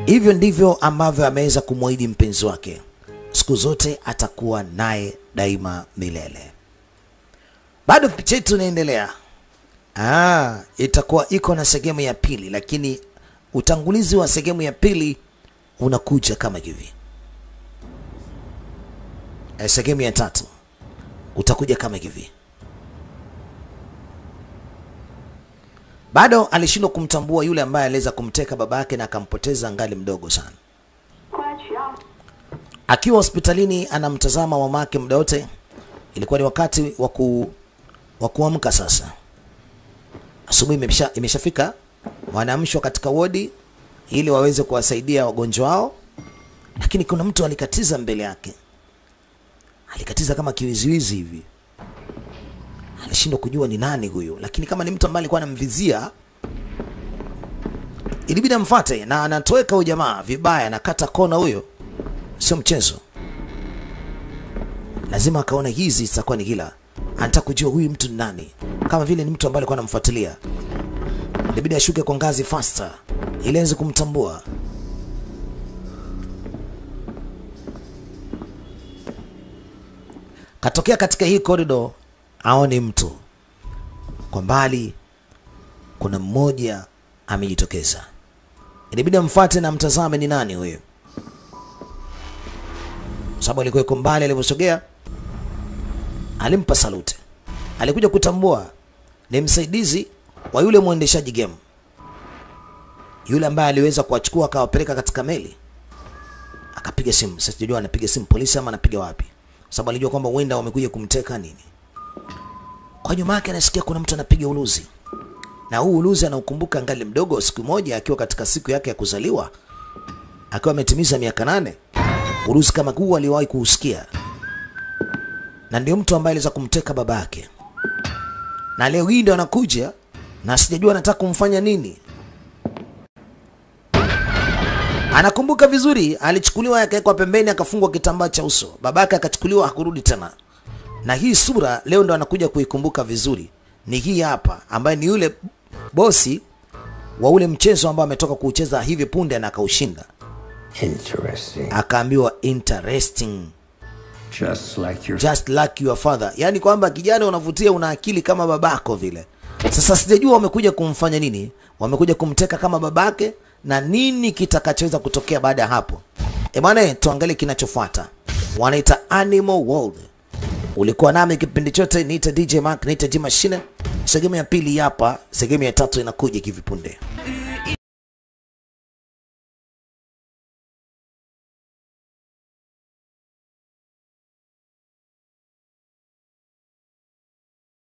hivyo ndivyo ambavyo ameweza kumwahidi mpenzi wake, siku zote atakuwa naye daima milele. Bado picha yetu inaendelea. Ah, itakuwa iko na sehemu ya pili, lakini utangulizi wa sehemu ya pili unakuja kama hivi. Eh, Sehemu ya tatu utakuja kama hivi. Bado alishindwa kumtambua yule ambaye aliweza kumteka baba yake na akampoteza ngali mdogo sana. Akiwa hospitalini anamtazama mamake muda wote, ilikuwa ni wakati wa kuamka sasa. Asubuhi imesha, imeshafika, wanaamshwa katika wodi ili waweze kuwasaidia wagonjwa wao, lakini kuna mtu alikatiza mbele yake, alikatiza kama kiwiziwizi hivi alishindwa kujua ni nani huyu, lakini kama ni mtu ambaye alikuwa anamvizia, ilibidi amfuate, na anatoweka huyo jamaa vibaya, anakata kona huyo, sio mchezo. Lazima akaona hizi zitakuwa ni hila, anataka kujua huyu mtu ni nani, kama vile ni mtu ambaye alikuwa anamfuatilia. Ilibidi ashuke kwa ngazi faster ili aweze kumtambua. Katokea katika hii korido aone mtu kwa mbali, kuna mmoja amejitokeza. Inabidi amfuate na mtazame ni nani huyo, sababu alikuwa yuko mbali. Alivyosogea alimpa salute, alikuja kutambua ni msaidizi wa yule mwendeshaji game, yule ambaye aliweza kuwachukua akawapeleka katika meli. Akapiga simu, sasa sijajua anapiga simu polisi ama anapiga wapi, sababu alijua kwamba huenda wamekuja kumteka nini kwa nyuma yake anasikia kuna mtu anapiga uluzi, na huu uluzi anaukumbuka ngali mdogo, siku moja akiwa katika siku yake ya kuzaliwa, akiwa ametimiza miaka nane. Uluzi kama huu aliwahi kuusikia, na ndio mtu ambaye aliweza kumteka baba yake, na leo hii ndio anakuja na sijajua anataka kumfanya nini. Anakumbuka vizuri, alichukuliwa akawekwa pembeni, akafungwa kitambaa cha uso. Babake akachukuliwa, hakurudi tena na hii sura leo ndo anakuja kuikumbuka vizuri, ni hii hapa, ambaye ni yule bosi wa ule mchezo ambao ametoka kuucheza hivi punde na akaushinda. Interesting. Akaambiwa interesting Just like your just like your father, yaani kwamba kijana unavutia, una akili kama babako vile. Sasa sijajua wamekuja kumfanya nini, wamekuja kumteka kama babake, na nini kitakachoweza kutokea baada ya hapo. E bwana, tuangalie kinachofuata, wanaita Animal World. Ulikuwa nami kipindi chote, niita DJ Mark, niita G Machine. Sehemu ya pili hapa, sehemu ya tatu inakuja hivi punde.